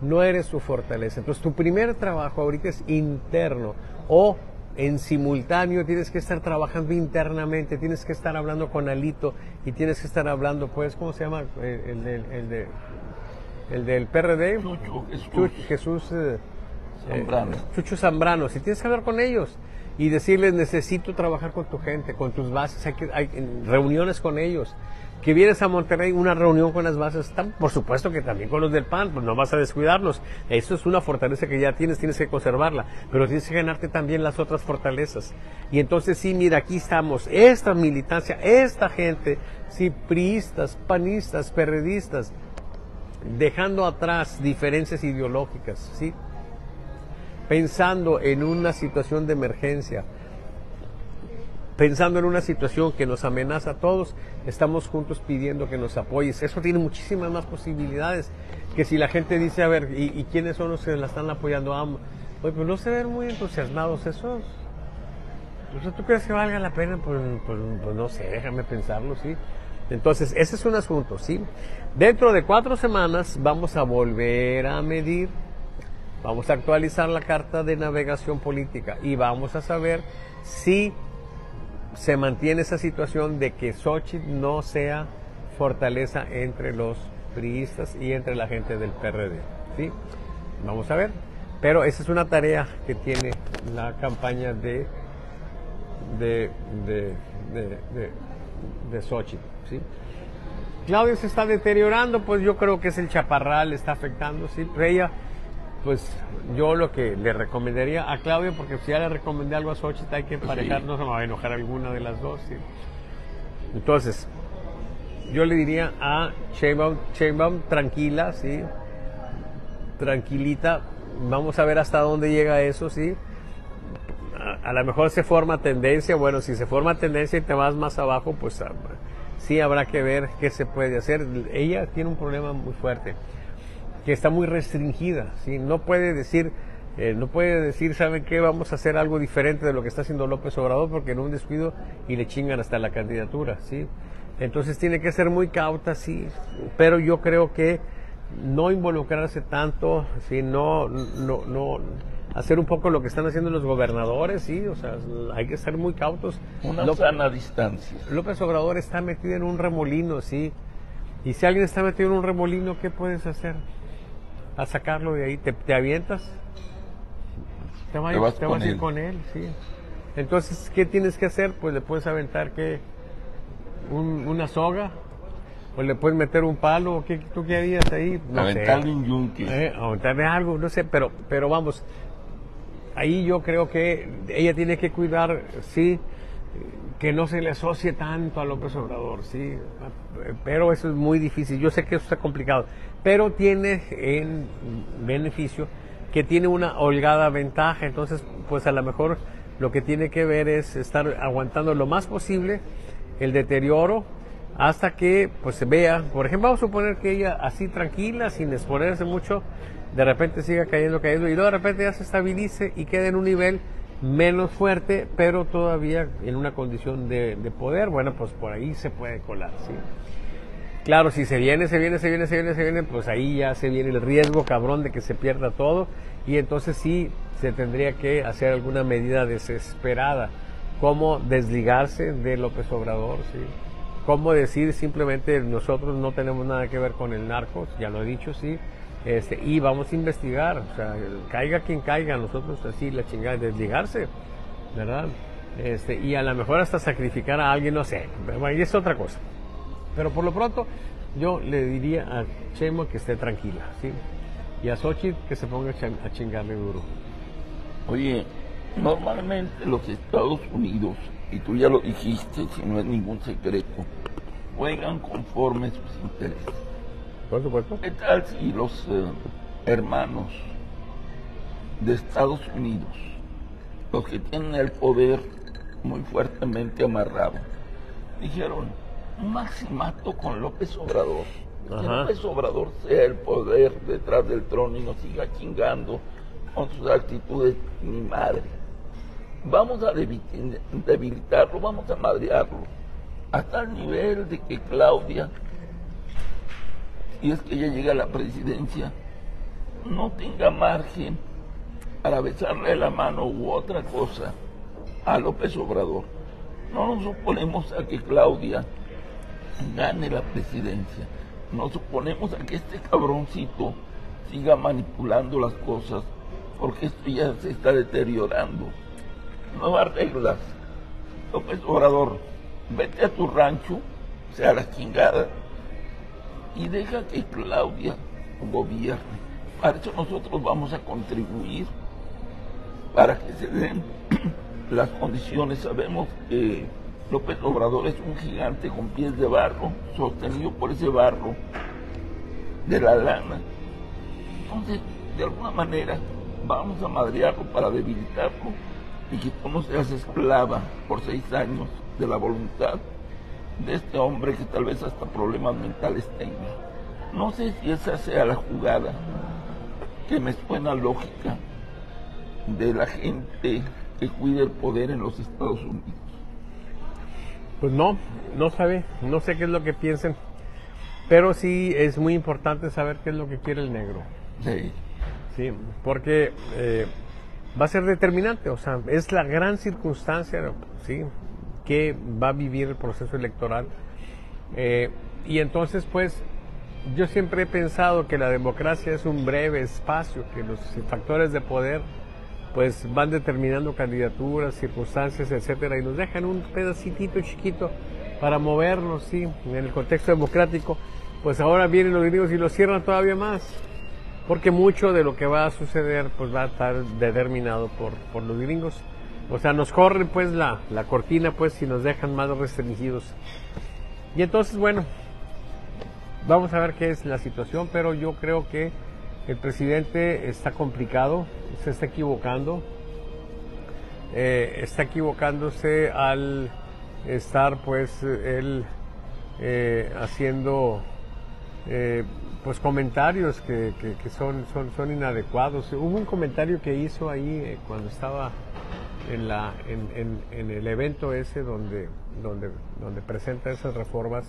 No eres su fortaleza. Entonces, tu primer trabajo ahorita es interno o en simultáneo tienes que estar trabajando internamente, tienes que estar hablando con Alito y tienes que estar hablando, pues, ¿cómo se llama? El, el, del- el de, el del PRD. Chucho, Jesús. Chuch- Jesús eh, Zambrano. eh, Chucho Zambrano. Si tienes que hablar con ellos y decirles, necesito trabajar con tu gente, con tus bases, hay, que, reuniones con ellos. Que vienes a Monterrey, una reunión con las bases, por supuesto que también con los del PAN, pues no vas a descuidarlos. Eso es una fortaleza que ya tienes, tienes que conservarla, pero tienes que ganarte también las otras fortalezas. Y entonces sí, mira, aquí estamos, esta militancia, esta gente, sí, priistas, panistas, perredistas, dejando atrás diferencias ideológicas, ¿sí? Pensando en una situación de emergencia, pensando en una situación que nos amenaza a todos, estamos juntos pidiendo que nos apoyes. Eso tiene muchísimas más posibilidades que si la gente dice, a ver, ¿y, y quiénes son los que la están apoyando? Ah, pues no se ven muy entusiasmados esos. ¿Tú crees que valga la pena? Pues, pues- pues no sé, déjame pensarlo, ¿sí? Entonces, ese es un asunto, ¿sí? Dentro de cuatro semanas vamos a volver a medir, vamos a actualizar la carta de navegación política y vamos a saber si se mantiene esa situación de que Xochitl no sea fortaleza entre los priistas y entre la gente del PRD, ¿sí? Vamos a ver. Pero esa es una tarea que tiene la campaña de de, de, de, de, Xochitl, ¿sí? Claudia se está deteriorando, pues yo creo que es el chaparral, está afectando, sí, pero ella, pues yo lo que le recomendaría a Claudia, porque si ya le recomendé algo a Xochitl, hay que emparejar, Sí. no se me va a enojar alguna de las dos, sí. Entonces, yo le diría a Sheinbaum, Sheinbaum, tranquila, sí, tranquilita, vamos a ver hasta dónde llega eso, sí. A, a lo mejor se forma tendencia, bueno, si se forma tendencia y te vas más abajo, pues ah, sí habrá que ver qué se puede hacer. Ella tiene un problema muy fuerte, que está muy restringida, ¿sí? No puede decir, eh, no puede decir, ¿saben qué? Vamos a hacer algo diferente de lo que está haciendo López Obrador, porque en un descuido y le chingan hasta la candidatura, ¿sí? Entonces tiene que ser muy cauta, sí, pero yo creo que no involucrarse tanto, sí, no, no, no, hacer un poco lo que están haciendo los gobernadores, sí, o sea, hay que ser muy cautos. Una Ló- sana distancia. López Obrador está metido en un remolino, sí, y si alguien está metido en un remolino, ¿qué puedes hacer? A sacarlo de ahí, ¿te, te avientas? Te, va- Te vas te vas a ir él. con él, sí. Entonces, ¿qué tienes que hacer? Pues le puedes aventar que un- una soga, o le puedes meter un palo, o qué, ¿tú qué harías ahí? No. Aventarle un yunque. Eh, aventarle algo, no sé, pero, pero vamos, ahí yo creo que ella tiene que cuidar, sí, que no se le asocie tanto a López Obrador, sí, pero eso es muy difícil, yo sé que eso está complicado, pero tiene en beneficio que tiene una holgada ventaja, entonces pues a lo mejor lo que tiene que ver es estar aguantando lo más posible el deterioro hasta que pues se vea, por ejemplo, vamos a suponer que ella así tranquila, sin exponerse mucho, de repente siga cayendo, cayendo, y luego de repente ya se estabilice y quede en un nivel menos fuerte, pero todavía en una condición de, de poder, bueno, pues por ahí se puede colar, ¿sí? Claro, si se viene, se viene, se viene, se viene, se viene, pues ahí ya se viene el riesgo cabrón de que se pierda todo y entonces sí se tendría que hacer alguna medida desesperada, como desligarse de López Obrador, ¿sí? Como decir simplemente nosotros no tenemos nada que ver con el narco, ya lo he dicho, sí, este, y vamos a investigar, o sea, caiga quien caiga, nosotros así la chingada, desligarse, ¿verdad? Este, y a lo mejor hasta sacrificar a alguien, no sé, y es otra cosa. Pero por lo pronto, yo le diría a Chemo que esté tranquila, ¿sí? Y a Xochitl que se ponga a chingarle duro. Oye, normalmente los Estados Unidos, y tú ya lo dijiste, si no es ningún secreto, juegan conforme sus intereses. Por supuesto. ¿Qué tal si los eh, hermanos de Estados Unidos, los que tienen el poder muy fuertemente amarrado, dijeron, un maximato con López Obrador. Que López Obrador sea el poder detrás del trono y nos siga chingando con sus actitudes mi madre. Vamos a debilitarlo, vamos a madrearlo, hasta el nivel de que Claudia, y es que ella llega a la presidencia, no tenga margen para besarle la mano u otra cosa a López Obrador. No nos oponemos a que Claudia gane la presidencia. Nos suponemos a que este cabroncito siga manipulando las cosas porque esto ya se está deteriorando. Nuevas reglas. López Obrador, vete a tu rancho, sea la chingada, y deja que Claudia gobierne. Para eso nosotros vamos a contribuir para que se den las condiciones. Sabemos que López Obrador es un gigante con pies de barro, sostenido por ese barro de la lana. Entonces, de alguna manera, vamos a madrearlo para debilitarlo y que tú no seas esclava por seis años de la voluntad de este hombre que tal vez hasta problemas mentales tenga. No sé si esa sea la jugada que me suena lógica de la gente que cuida el poder en los Estados Unidos. Pues no, no sabe, no sé qué es lo que piensen, pero sí es muy importante saber qué es lo que quiere el negro. Sí. Sí, porque eh, va a ser determinante, o sea, es la gran circunstancia, sí, que va a vivir el proceso electoral. Eh, y entonces, pues, yo siempre he pensado que la democracia es un breve espacio, que los factores de poder pues van determinando candidaturas, circunstancias, etcétera, y nos dejan un pedacito chiquito para movernos, sí, en el contexto democrático, pues ahora vienen los gringos y lo cierran todavía más, porque mucho de lo que va a suceder pues va a estar determinado por, por los gringos. O sea, nos corren pues la, la cortina pues y nos dejan más restringidos. Y entonces, bueno, vamos a ver qué es la situación, pero yo creo que el presidente está complicado, se está equivocando, eh, está equivocándose al estar pues él eh, haciendo eh, pues comentarios que, son, son, son inadecuados. Hubo un comentario que hizo ahí cuando estaba en, la, en, en, el evento ese donde, donde, donde presenta esas reformas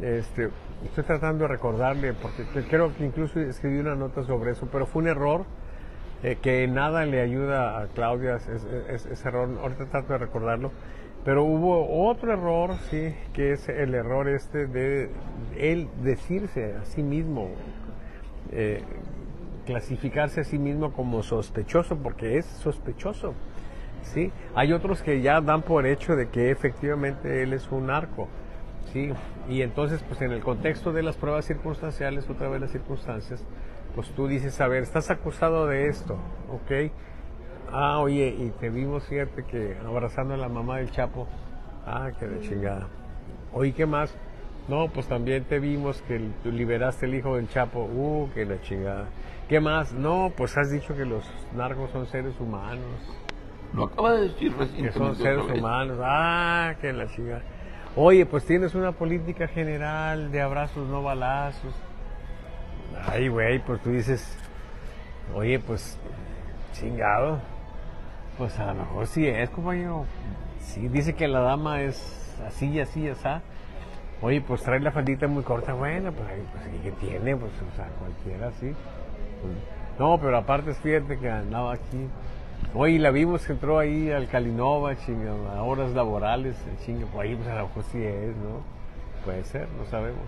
este, estoy tratando de recordarle, porque creo que incluso escribí una nota sobre eso, pero fue un error eh, que nada le ayuda a Claudia, ese error, ahorita trato de recordarlo, pero hubo otro error, sí, que es el error este de él decirse a sí mismo, eh, clasificarse a sí mismo como sospechoso, porque es sospechoso. ¿Sí? Hay otros que ya dan por hecho de que efectivamente él es un narco. Sí, y entonces, pues en el contexto de las pruebas circunstanciales, otra vez las circunstancias, pues tú dices, a ver, estás acusado de esto, ¿ok? Ah, oye, y te vimos, fíjate, que abrazando a la mamá del Chapo, ah, qué de chingada. Oye, ¿qué más? No, pues también te vimos que liberaste el hijo del Chapo, uh, qué la chingada. ¿Qué más? No, pues has dicho que los narcos son seres humanos. Lo acaba de decir recientemente. Que son seres humanos, ah, qué la chingada. Oye, pues tienes una política general de abrazos, no balazos. Ay, güey, pues tú dices, oye, pues chingado. Pues a lo mejor sí es, compañero. Sí, dice que la dama es así y así, así. Oye, pues trae la faldita muy corta, bueno, pues, pues ¿qué tiene? Pues, o sea, cualquiera, sí. No, pero aparte, fíjate que andaba aquí. Oye, la vimos que entró ahí al Kalinova, a horas laborales, chinga, pues ahí pues a lo mejor sí es, ¿no? Puede ser, no sabemos.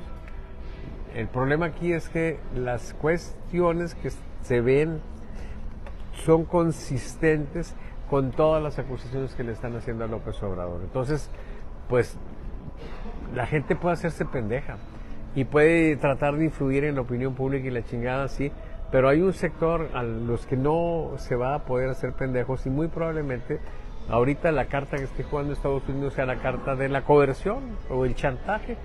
El problema aquí es que las cuestiones que se ven son consistentes con todas las acusaciones que le están haciendo a López Obrador. Entonces, pues la gente puede hacerse pendeja y puede tratar de influir en la opinión pública y la chingada, sí, pero hay un sector a los que no se va a poder hacer pendejos y muy probablemente ahorita la carta que esté jugando Estados Unidos sea la carta de la coerción o el chantaje,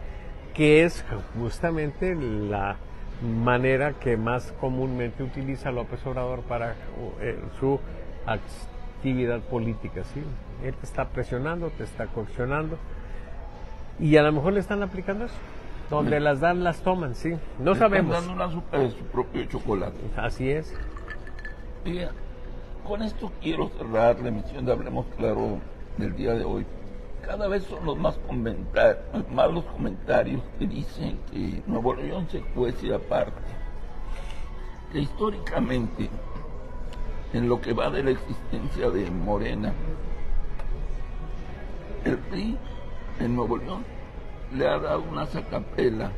que es justamente la manera que más comúnmente utiliza López Obrador para eh, su actividad política, ¿sí? Él te está presionando, te está coaccionando y a lo mejor le están aplicando eso. Donde las dan, las toman, sí. No sabemos. Están dando una sopa de su propio chocolate. Así es. Y con esto quiero cerrar la emisión de Hablemos Claro del día de hoy. Cada vez son los más, más los comentarios que dicen que Nuevo León se cuece aparte. Que históricamente, en lo que va de la existencia de Morena, el PRI en Nuevo León le ha dado una sacapela,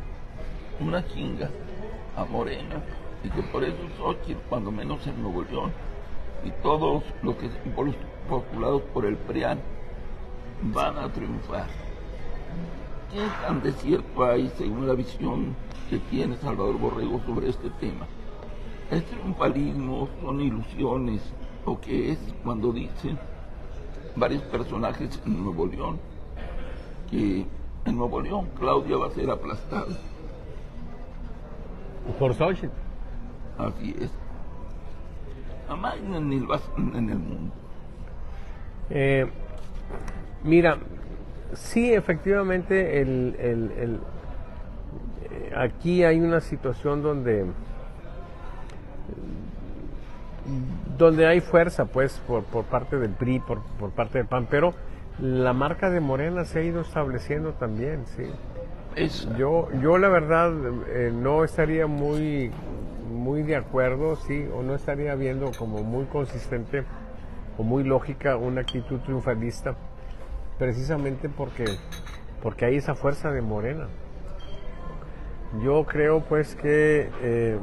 una chinga a Morena, y que por eso Xochitl, cuando menos en Nuevo León, y todos los que son postulados por el PRIAN van a triunfar. ¿Qué tan de cierto hay según la visión que tiene Salvador Borrego sobre este tema? ¿Es triunfalismo? ¿Son ilusiones? ¿O qué es cuando dicen varios personajes en Nuevo León que en Nuevo León Claudia va a ser aplastada. Por Xochitl. Así es. Jamás en el, en el mundo. Eh, mira, sí, efectivamente, el, el, el, eh, aquí hay una situación donde donde hay fuerza, pues, por, por parte del PRI, por, por parte del PAN, pero la marca de Morena se ha ido estableciendo también, sí. Yo, yo la verdad eh, no estaría muy, muy de acuerdo, sí, o no estaría viendo como muy consistente o muy lógica una actitud triunfalista, precisamente porque, porque hay esa fuerza de Morena. Yo creo pues que, eh,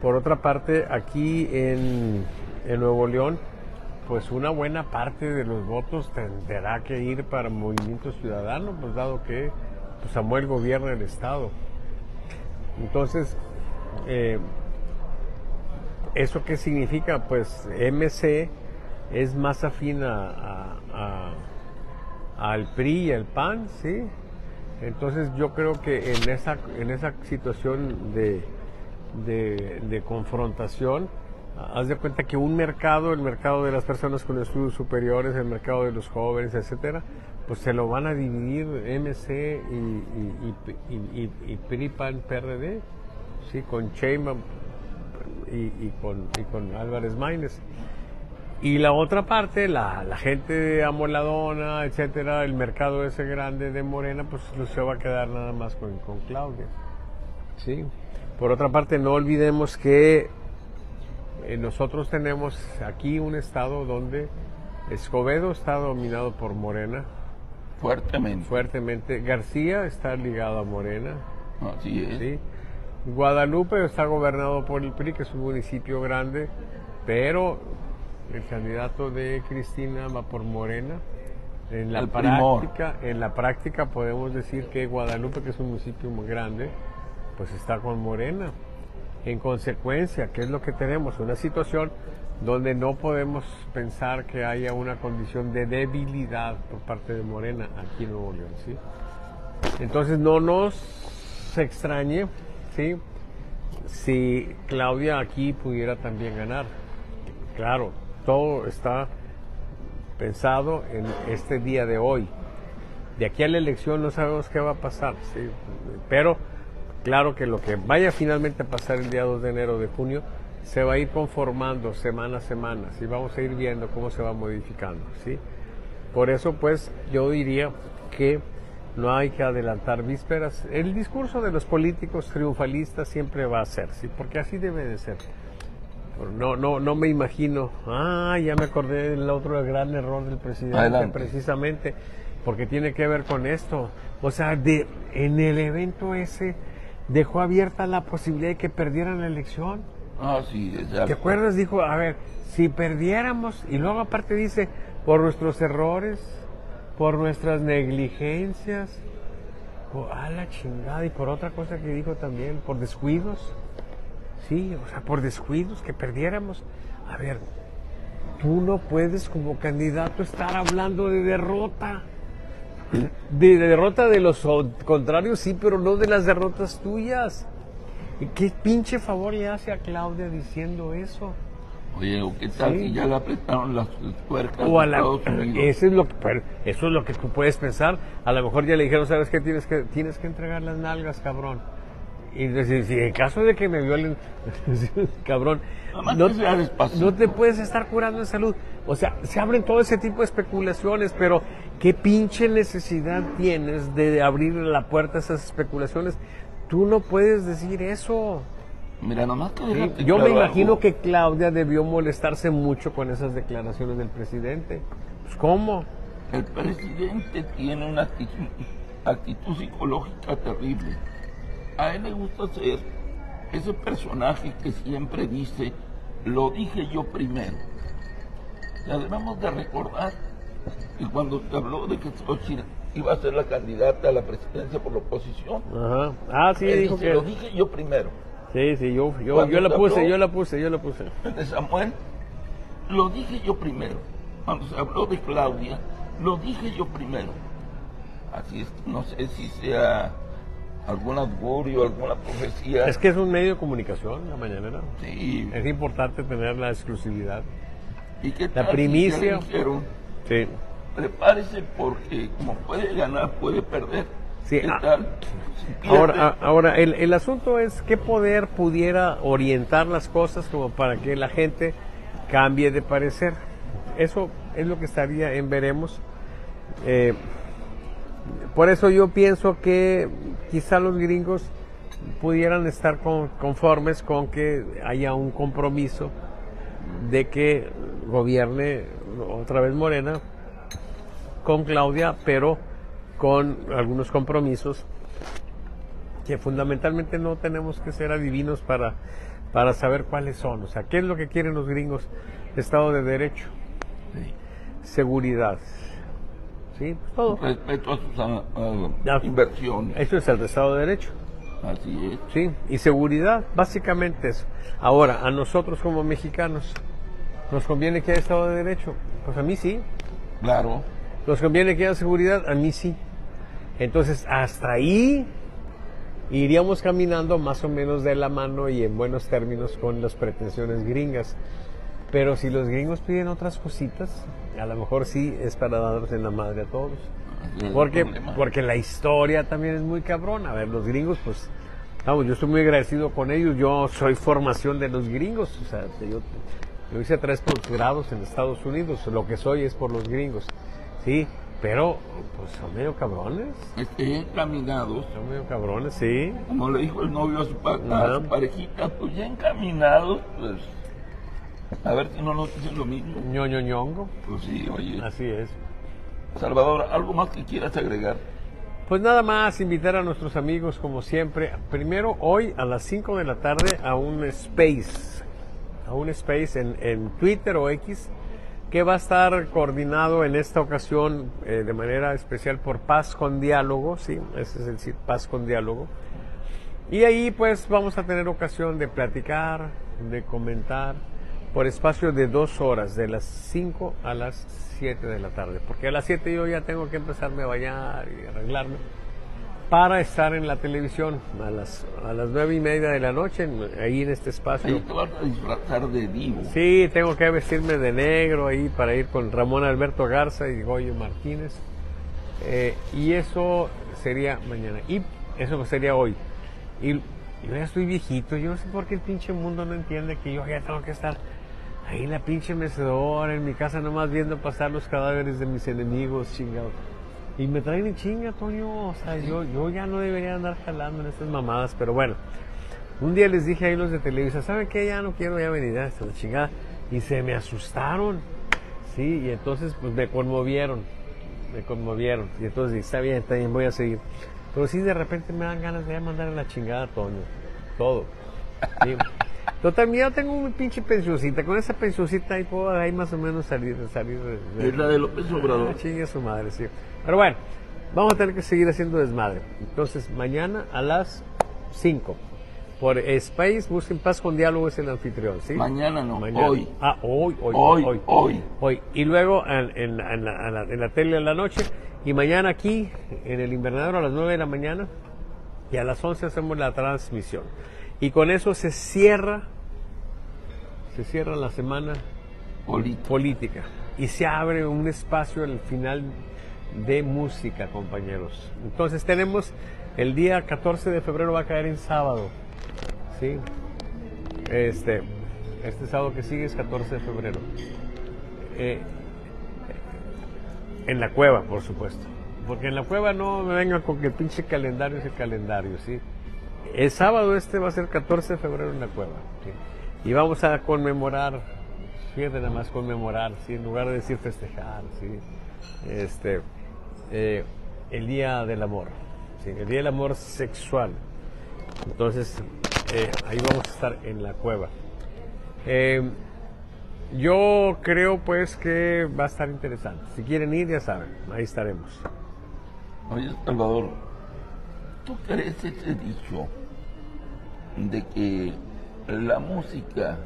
por otra parte, aquí en, en Nuevo León, pues una buena parte de los votos tendrá que ir para Movimiento Ciudadano, pues dado que pues, Samuel gobierna el Estado. Entonces, eh, ¿eso qué significa? Pues MC es más afín a, al PRI y al PAN, ¿sí? Entonces yo creo que en esa, en esa situación de, de confrontación, haz de cuenta que un mercado, el mercado de las personas con estudios superiores, el mercado de los jóvenes, etcétera, pues se lo van a dividir MC y, y, y, PRIPAN PRD, sí, con Sheinbaum y, con, Álvarez Maínez. Y la otra parte, la, la gente amoladona, etcétera, el mercado ese grande de Morena, pues se va a quedar nada más con, con Claudia. ¿sí? Por otra parte, no olvidemos que eh, nosotros tenemos aquí un estado donde Escobedo está dominado por Morena. Fuertemente. Fuertemente. García está ligado a Morena. Así es. Guadalupe está gobernado por el PRI, que es un municipio grande, pero el candidato de Cristina va por Morena. En la práctica, en la práctica podemos decir que Guadalupe, que es un municipio muy grande, pues está con Morena. En consecuencia, ¿qué es lo que tenemos? Una situación donde no podemos pensar que haya una condición de debilidad por parte de Morena aquí en Nuevo León. Entonces no nos extrañe. Si Claudia aquí pudiera también ganar. Claro, todo está pensado en este día de hoy. de aquí a la elección no sabemos qué va a pasar, ¿sí? pero claro que lo que vaya finalmente a pasar el día 2 de enero de junio se va a ir conformando semana a semana, ¿sí? vamos a ir viendo cómo se va modificando. ¿sí? Por eso pues yo diría que no hay que adelantar vísperas. El discurso de los políticos triunfalistas siempre va a ser, ¿sí? porque así debe de ser. No, no, no me imagino. Ah, ya me acordé del otro gran error del presidente, precisamente, porque tiene que ver con esto. O sea, de, en el evento ese dejó abierta la posibilidad de que perdieran la elección. Ah, sí, ¿Te acuerdas? Dijo, a ver, si perdiéramos, y luego aparte dice, por nuestros errores, por nuestras negligencias, por, a la chingada, y por otra cosa que dijo también, por descuidos. Sí, o sea, por descuidos que perdiéramos. A ver, tú no puedes como candidato estar hablando de derrota. De, derrota de los contrarios, sí, pero no de las derrotas tuyas. ¿Y qué pinche favor le hace a Claudia diciendo eso? Oye, ¿qué tal si ya le apretaron las tuercas o a la, eso es lo que eso es lo que tú puedes pensar. A lo mejor ya le dijeron, ¿sabes qué? Tienes que tienes que entregar las nalgas, cabrón. Y decir, si en caso de que me violen, cabrón, no, no, te puedes estar curando en salud. O sea, se abren todo ese tipo de especulaciones, pero ¿qué pinche necesidad tienes de abrir la puerta a esas especulaciones? Tú no puedes decir eso. Mira, nomás que Yo me imagino que Claudia debió molestarse mucho con esas declaraciones del presidente. Pues, ¿cómo? El presidente tiene una actitud psicológica terrible a él le gusta ser ese personaje que siempre dice, lo dije yo primero. Ya debemos de recordar que cuando te habló de que Xochitl iba a ser la candidata a la presidencia por la oposición, Ajá. ah, sí, dijo que... lo dije yo primero. Sí, sí, yo, yo, yo la puse, yo la puse, yo la puse. De Samuel, lo dije yo primero. Cuando se habló de Claudia, lo dije yo primero. Así es, no sé si sea algún augurio, alguna profecía. Es que es un medio de comunicación, la mañanera. Sí. Es importante tener la exclusividad. ¿Y qué la primicia. Sí. Prepárese porque como puede ganar, puede perder. Sí, ah, ahora, ah, ahora el, el, asunto es qué poder pudiera orientar las cosas como para que la gente cambie de parecer. Eso es lo que estaría en veremos. Eh, por eso yo pienso que quizá los gringos pudieran estar conformes con que haya un compromiso de que gobierne otra vez Morena con Claudia, pero con algunos compromisos que fundamentalmente no tenemos que ser adivinos para, para saber cuáles son. O sea, ¿qué es lo que quieren los gringos? Estado de Derecho, seguridad, Sí, todo. Respeto a sus inversiones. Eso es el Estado de Derecho. Así es. Sí, y seguridad, básicamente eso. Ahora, a nosotros como mexicanos, ¿nos conviene que haya Estado de Derecho? Pues a mí sí. Claro. ¿Nos conviene que haya seguridad? A mí sí. Entonces, hasta ahí iríamos caminando más o menos de la mano y en buenos términos con las pretensiones gringas. Pero si los gringos piden otras cositas, a lo mejor sí es para darles en la madre a todos. Porque, porque la historia también es muy cabrón. A ver, los gringos, pues, vamos, yo estoy muy agradecido con ellos. Yo soy formación de los gringos. O sea, yo, yo hice tres posgrados en Estados Unidos. Lo que soy es por los gringos. Sí, pero, pues son medio cabrones. Estén encaminados. Son medio cabrones, sí. Como le dijo el novio a su, a su parejita, pues ya encaminados, pues a ver si no nos dicen lo mismo. ñoño ñongo. Pues sí, oye. Así es. Salvador, ¿algo más que quieras agregar? Pues nada más invitar a nuestros amigos como siempre. Primero hoy a las 5 de la tarde a un space. A un space en, en Twitter o X que va a estar coordinado en esta ocasión eh, de manera especial por Paz con Diálogo, sí, ese es decir, Paz con Diálogo. Y ahí pues vamos a tener ocasión de platicar, de comentar, por espacio de dos horas, de las 5 a las 7 de la tarde, porque a las 7 yo ya tengo que empezarme a bañar y arreglarme para estar en la televisión a las, a las 9 y media de la noche, ahí en este espacio. Ahí te vas a disfrazar de vivo. Sí, tengo que vestirme de negro ahí para ir con Ramón Alberto Garza y Goyo Martínez. Eh, y eso sería mañana. Y eso sería hoy. Y yo ya estoy viejito. Yo no sé por qué el pinche mundo no entiende que yo ya tengo que estar ahí la pinche mecedora, en mi casa nomás viendo pasar los cadáveres de mis enemigos, chingados. Y me traen en chinga, Toño. O sea, yo, yo ya no debería andar jalando en estas mamadas, pero bueno. Un día les dije ahí los de Televisa, ¿saben qué? Ya no quiero ya venir a esta chingada. Y se me asustaron. Sí, y entonces pues me conmovieron. Me conmovieron. Y entonces está bien, está bien, voy a seguir. Pero sí, de repente me dan ganas de mandar a la chingada a Toño. Todo. Sí. Total, mira, tengo un pinche pensioncita. Con esa pensioncita ahí puedo ahí más o menos salir. salir de, Es la de López Obrador. Ah, chingue su madre, sí. Pero bueno, vamos a tener que seguir haciendo desmadre. Entonces, mañana a las 5. Por Space, busquen paz con diálogo, es el anfitrión, ¿sí? Mañana no, Mañana. hoy. Ah, hoy, hoy, Hoy, hoy. hoy. Hoy. Y luego en, en en la- en la- en la tele en la noche. Y mañana aquí, en el invernadero, a las 9 de la mañana. Y a las 11 hacemos la transmisión. Y con eso se cierra, se cierra la semana política. Y se abre un espacio al final de música, compañeros. Entonces tenemos el día 14 de febrero va a caer en sábado. ¿Sí? Este, este sábado que sigue es 14 de febrero. Eh, en la cueva, por supuesto. Porque en la cueva no me vengan con que el pinche calendario es el calendario, ¿sí? El sábado este va a ser 14 de febrero en la cueva. Y vamos a conmemorar, fíjate nada más conmemorar, ¿sí? En lugar de decir festejar, ¿sí? Este, eh, el Día del Amor, ¿sí? El Día del Amor Sexual. Entonces, eh, ahí vamos a estar en la cueva. Eh, yo creo pues que va a estar interesante. Si quieren ir, ya saben, ahí estaremos. Oye, Salvador, ¿tú crees ese dicho de que la música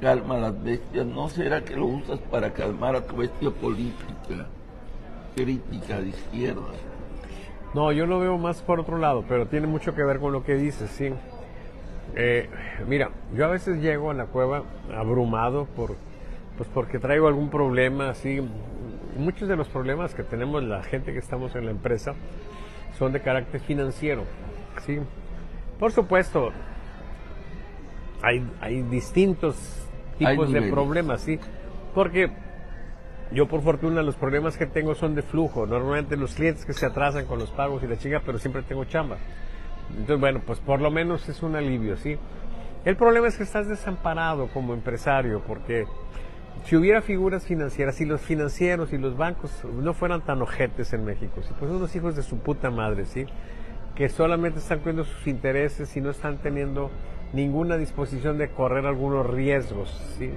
calma a las bestias? ¿No será que lo usas para calmar a tu bestia política, crítica de izquierda? No, yo lo veo más por otro lado, pero tiene mucho que ver con lo que dices, sí. Eh, mira, yo a veces llego a la cueva abrumado por, pues porque traigo algún problema, así. Muchos de los problemas que tenemos la gente que estamos en la empresa son de carácter financiero, sí. Por supuesto, hay, hay distintos Hay tipos de problemas, sí. Porque yo por fortuna los problemas que tengo son de flujo. Normalmente los clientes que se atrasan con los pagos y la chinga, pero siempre tengo chamba. Entonces, bueno, pues por lo menos es un alivio, ¿sí? El problema es que estás desamparado como empresario, porque si hubiera figuras financieras, si los financieros y los bancos no fueran tan ojetes en México, si pues unos hijos de su puta madre, ¿sí? Que solamente están cuidando sus intereses y no están teniendo ninguna disposición de correr algunos riesgos, ¿sí?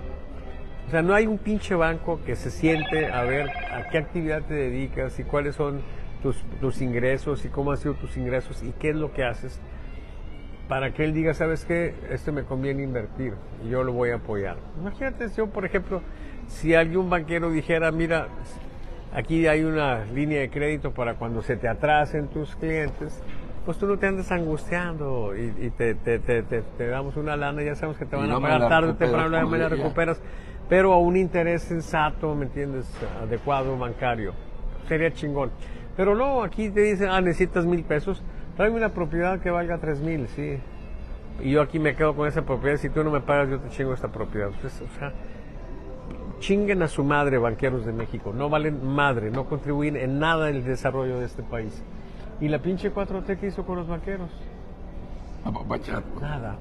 O sea, no hay un pinche banco que se siente a ver a qué actividad te dedicas y cuáles son tus, tus ingresos y cómo han sido tus ingresos y qué es lo que haces para que él diga, ¿sabes qué? Esto me conviene invertir y yo lo voy a apoyar. Imagínate, yo, por ejemplo, si algún banquero dijera, mira, aquí hay una línea de crédito para cuando se te atrasen tus clientes, pues tú no te andes angustiando y, y te, te- te- te- te damos una lana, ya sabemos que te van no a pagar tarde temprano, ya me la recuperas, pero a un interés sensato, ¿me entiendes? Adecuado, bancario. Sería chingón. Pero no, aquí te dicen, ah, necesitas mil pesos, tráeme una propiedad que valga tres mil, sí. Y yo aquí me quedo con esa propiedad, si tú no me pagas, yo te chingo esta propiedad. Pues, o sea, chinguen a su madre, banqueros de México. No valen madre, no contribuyen en nada el desarrollo de este país. ¿Y la pinche 4T que hizo con los banqueros? Apapachar. Nada.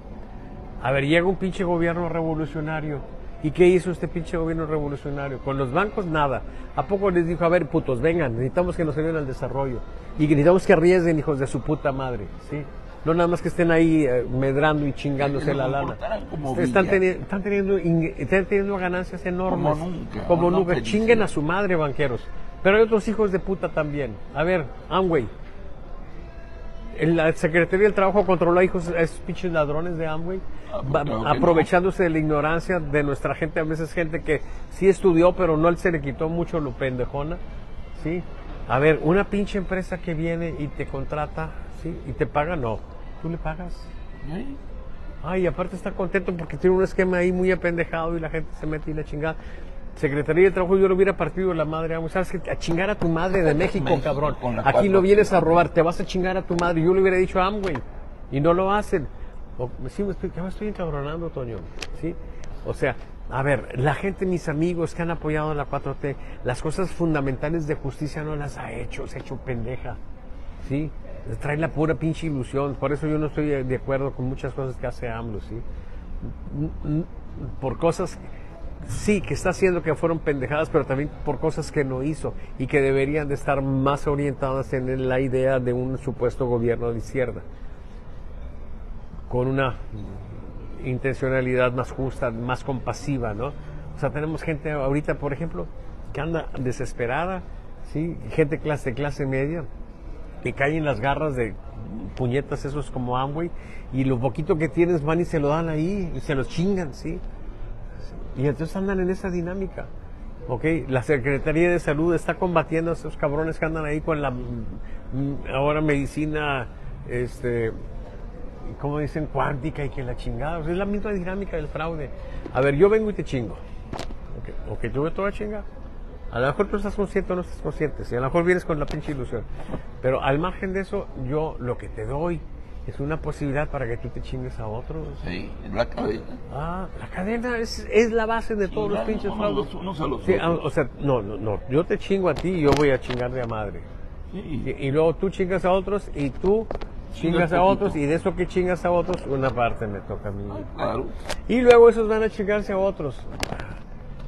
A ver, llega un pinche gobierno revolucionario. ¿Y qué hizo este pinche gobierno revolucionario? Con los bancos, nada. ¿A poco les dijo, a ver, putos, vengan, necesitamos que nos ayuden al desarrollo? Y necesitamos que arriesguen, hijos de su puta madre, ¿sí? No nada más que estén ahí eh, medrando y chingándose la lana. Están, teni- están teniendo, están teniendo ganancias enormes. Como nunca, Como nunca. Chinguen a su madre, banqueros. Pero hay otros hijos de puta también. A ver, Amway. La Secretaría del Trabajo controló a hijos, a esos pinches ladrones de Amway, Ah, pues claro aprovechándose de la ignorancia de nuestra gente, a veces gente que sí estudió, pero no se le quitó mucho lo pendejona, ¿sí? A ver, una pinche empresa que viene y te contrata, ¿sí? Y te paga, no. ¿Tú le pagas? ¿Eh? Ay, aparte está contento porque tiene un esquema ahí muy apendejado y la gente se mete y la chingada. Secretaría de Trabajo yo lo hubiera partido la madre. AMLO. ¿Sabes qué? A chingar a tu madre de México, México, cabrón. Aquí 4T. vienes a robar, te vas a chingar a tu madre. Yo le hubiera dicho a Amway. Y no lo hacen. O- sí, me estoy, ya me estoy encabronando, Toño. ¿Sí? O sea, a ver, la gente, mis amigos que han apoyado la 4T, las cosas fundamentales de justicia no las ha hecho, se ha hecho pendeja. ¿Sí? Trae la pura pinche ilusión. Por eso yo no estoy de acuerdo con muchas cosas que hace AMLO, ¿sí? Por cosas, sí, que está haciendo que fueron pendejadas, pero también por cosas que no hizo y que deberían de estar más orientadas en la idea de un supuesto gobierno de izquierda con una intencionalidad más justa, más compasiva, ¿no? O sea, tenemos gente ahorita, por ejemplo, que anda desesperada, ¿sí? Gente clase, de clase media, que cae en las garras de puñetas esos como Amway, y lo poquito que tienes van y se lo dan ahí, y se los chingan, ¿sí? Y entonces andan en esa dinámica. ¿Ok? La Secretaría de Salud está combatiendo a esos cabrones que andan ahí con la mm, ahora medicina, este, como dicen, cuántica y que la chingada. Es la misma dinámica del fraude. A ver, yo vengo y te chingo. Ok, ok, yo te voy a. A lo mejor tú estás consciente o no estás consciente. Si a lo mejor vienes con la pinche ilusión. Pero al margen de eso, yo lo que te doy es una posibilidad para que tú te chingues a otros. Sí, la cabeza. Ah, la cadena es, es la base de todos los pinches unos fraudes. unos a los Sí, ah, otros. o sea, no, no, no. Yo te chingo a ti y yo voy a chingar de a madre. Sí. Y, y luego tú chingas a otros y tú chingas a otros y de eso que chingas a otros, una parte me toca a mí. Claro. Y luego esos van a chingarse a otros.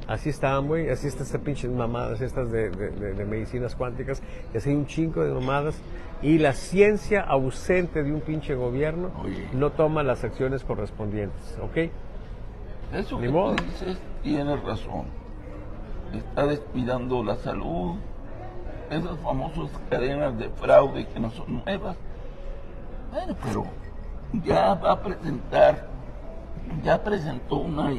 Así están, güey. Así está esta pinches mamadas, estas de, de- de- de medicinas cuánticas. Y así hay un chingo de mamadas. Y la ciencia ausente de un pinche gobierno Oye. no toma las acciones correspondientes, ¿ok? Eso Ni que modo. tú dices, tienes razón. Está descuidando la salud. Esas famosas cadenas de fraude que no son nuevas. Bueno, pero ya va a presentar, ya presentó una,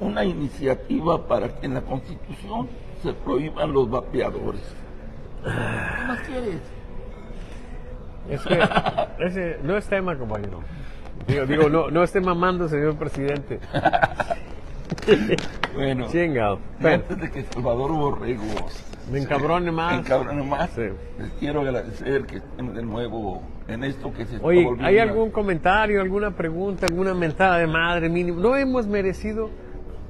una iniciativa para que en la Constitución se prohíban los vapeadores. ¿Qué más quieres? Es que ese no es tema, compañero. Digo, digo no, no esté mamando, señor presidente. Bueno, Chingado. antes de que Salvador Borrego Me encabrone más. encabrone más, Sí. les quiero agradecer que estén de nuevo en esto que se está oye, volviendo ¿hay algún comentario, alguna pregunta, alguna mentada de madre mínimo? No hemos merecido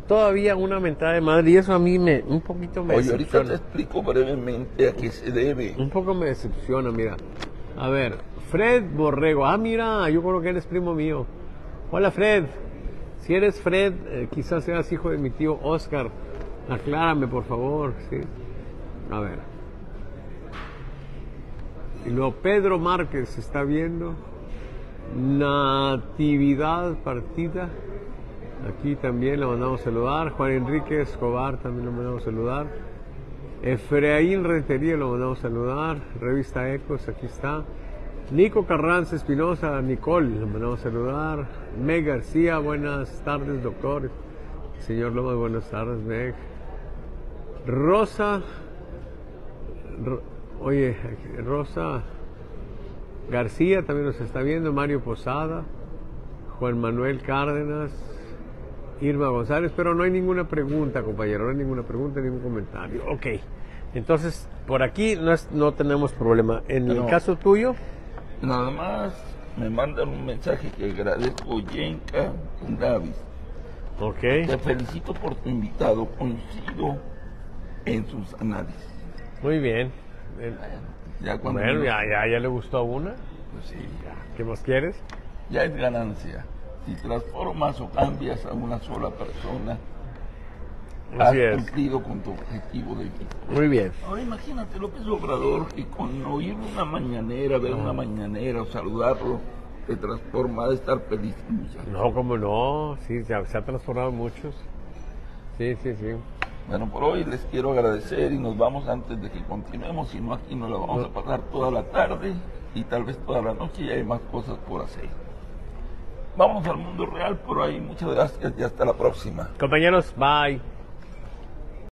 todavía una mentada de madre y eso a mí me un poquito me Oye, ahorita te decepciona. explico brevemente a qué se debe. Un poco me decepciona, mira. A ver, Fred Borrego. Ah, mira, yo creo que eres primo mío. Hola, Fred. Si eres Fred, eh, quizás seas hijo de mi tío Oscar. Aclárame, por favor. Sí. A ver. Y luego Pedro Márquez está viendo. Natividad Partida. Aquí también lo mandamos saludar. Juan Enrique Escobar también lo mandamos saludar. Efraín Rentería lo mandamos a saludar. Revista Ecos, aquí está. Nico Carranza Espinosa, Nicole, lo mandamos a saludar. Meg García, buenas tardes, doctor. Señor Lomas, buenas tardes, Meg. Rosa, Ro- oye, Rosa García también nos está viendo. Mario Posada, Juan Manuel Cárdenas, Irma González, pero no hay ninguna pregunta, compañero, no hay ninguna pregunta, ningún comentario. Ok, entonces por aquí no, es- no tenemos problema. En el caso tuyo, Nada más me mandan un mensaje que agradezco Yenka Davis. ok, Te felicito por tu invitado, coincido en sus análisis. muy bien. Ya cuando Bueno, ya, ya, ya le gustó una. pues sí, ya, ¿Qué más quieres? ya es ganancia. Si transformas o cambias a una sola persona, has es. cumplido con tu objetivo de vida. Muy bien. Ahora imagínate López Obrador que con oír una mañanera, ver una mañanera o saludarlo, te transforma de estar feliz. No, como no, sí, se ha, se ha transformado en muchos. Sí, sí, sí. Bueno, por hoy les quiero agradecer y nos vamos antes de que continuemos, si no aquí nos la vamos a pasar toda la tarde y tal vez toda la noche y hay más cosas por hacer. Vamos al mundo real por ahí, muchas gracias y hasta la próxima. Compañeros, bye.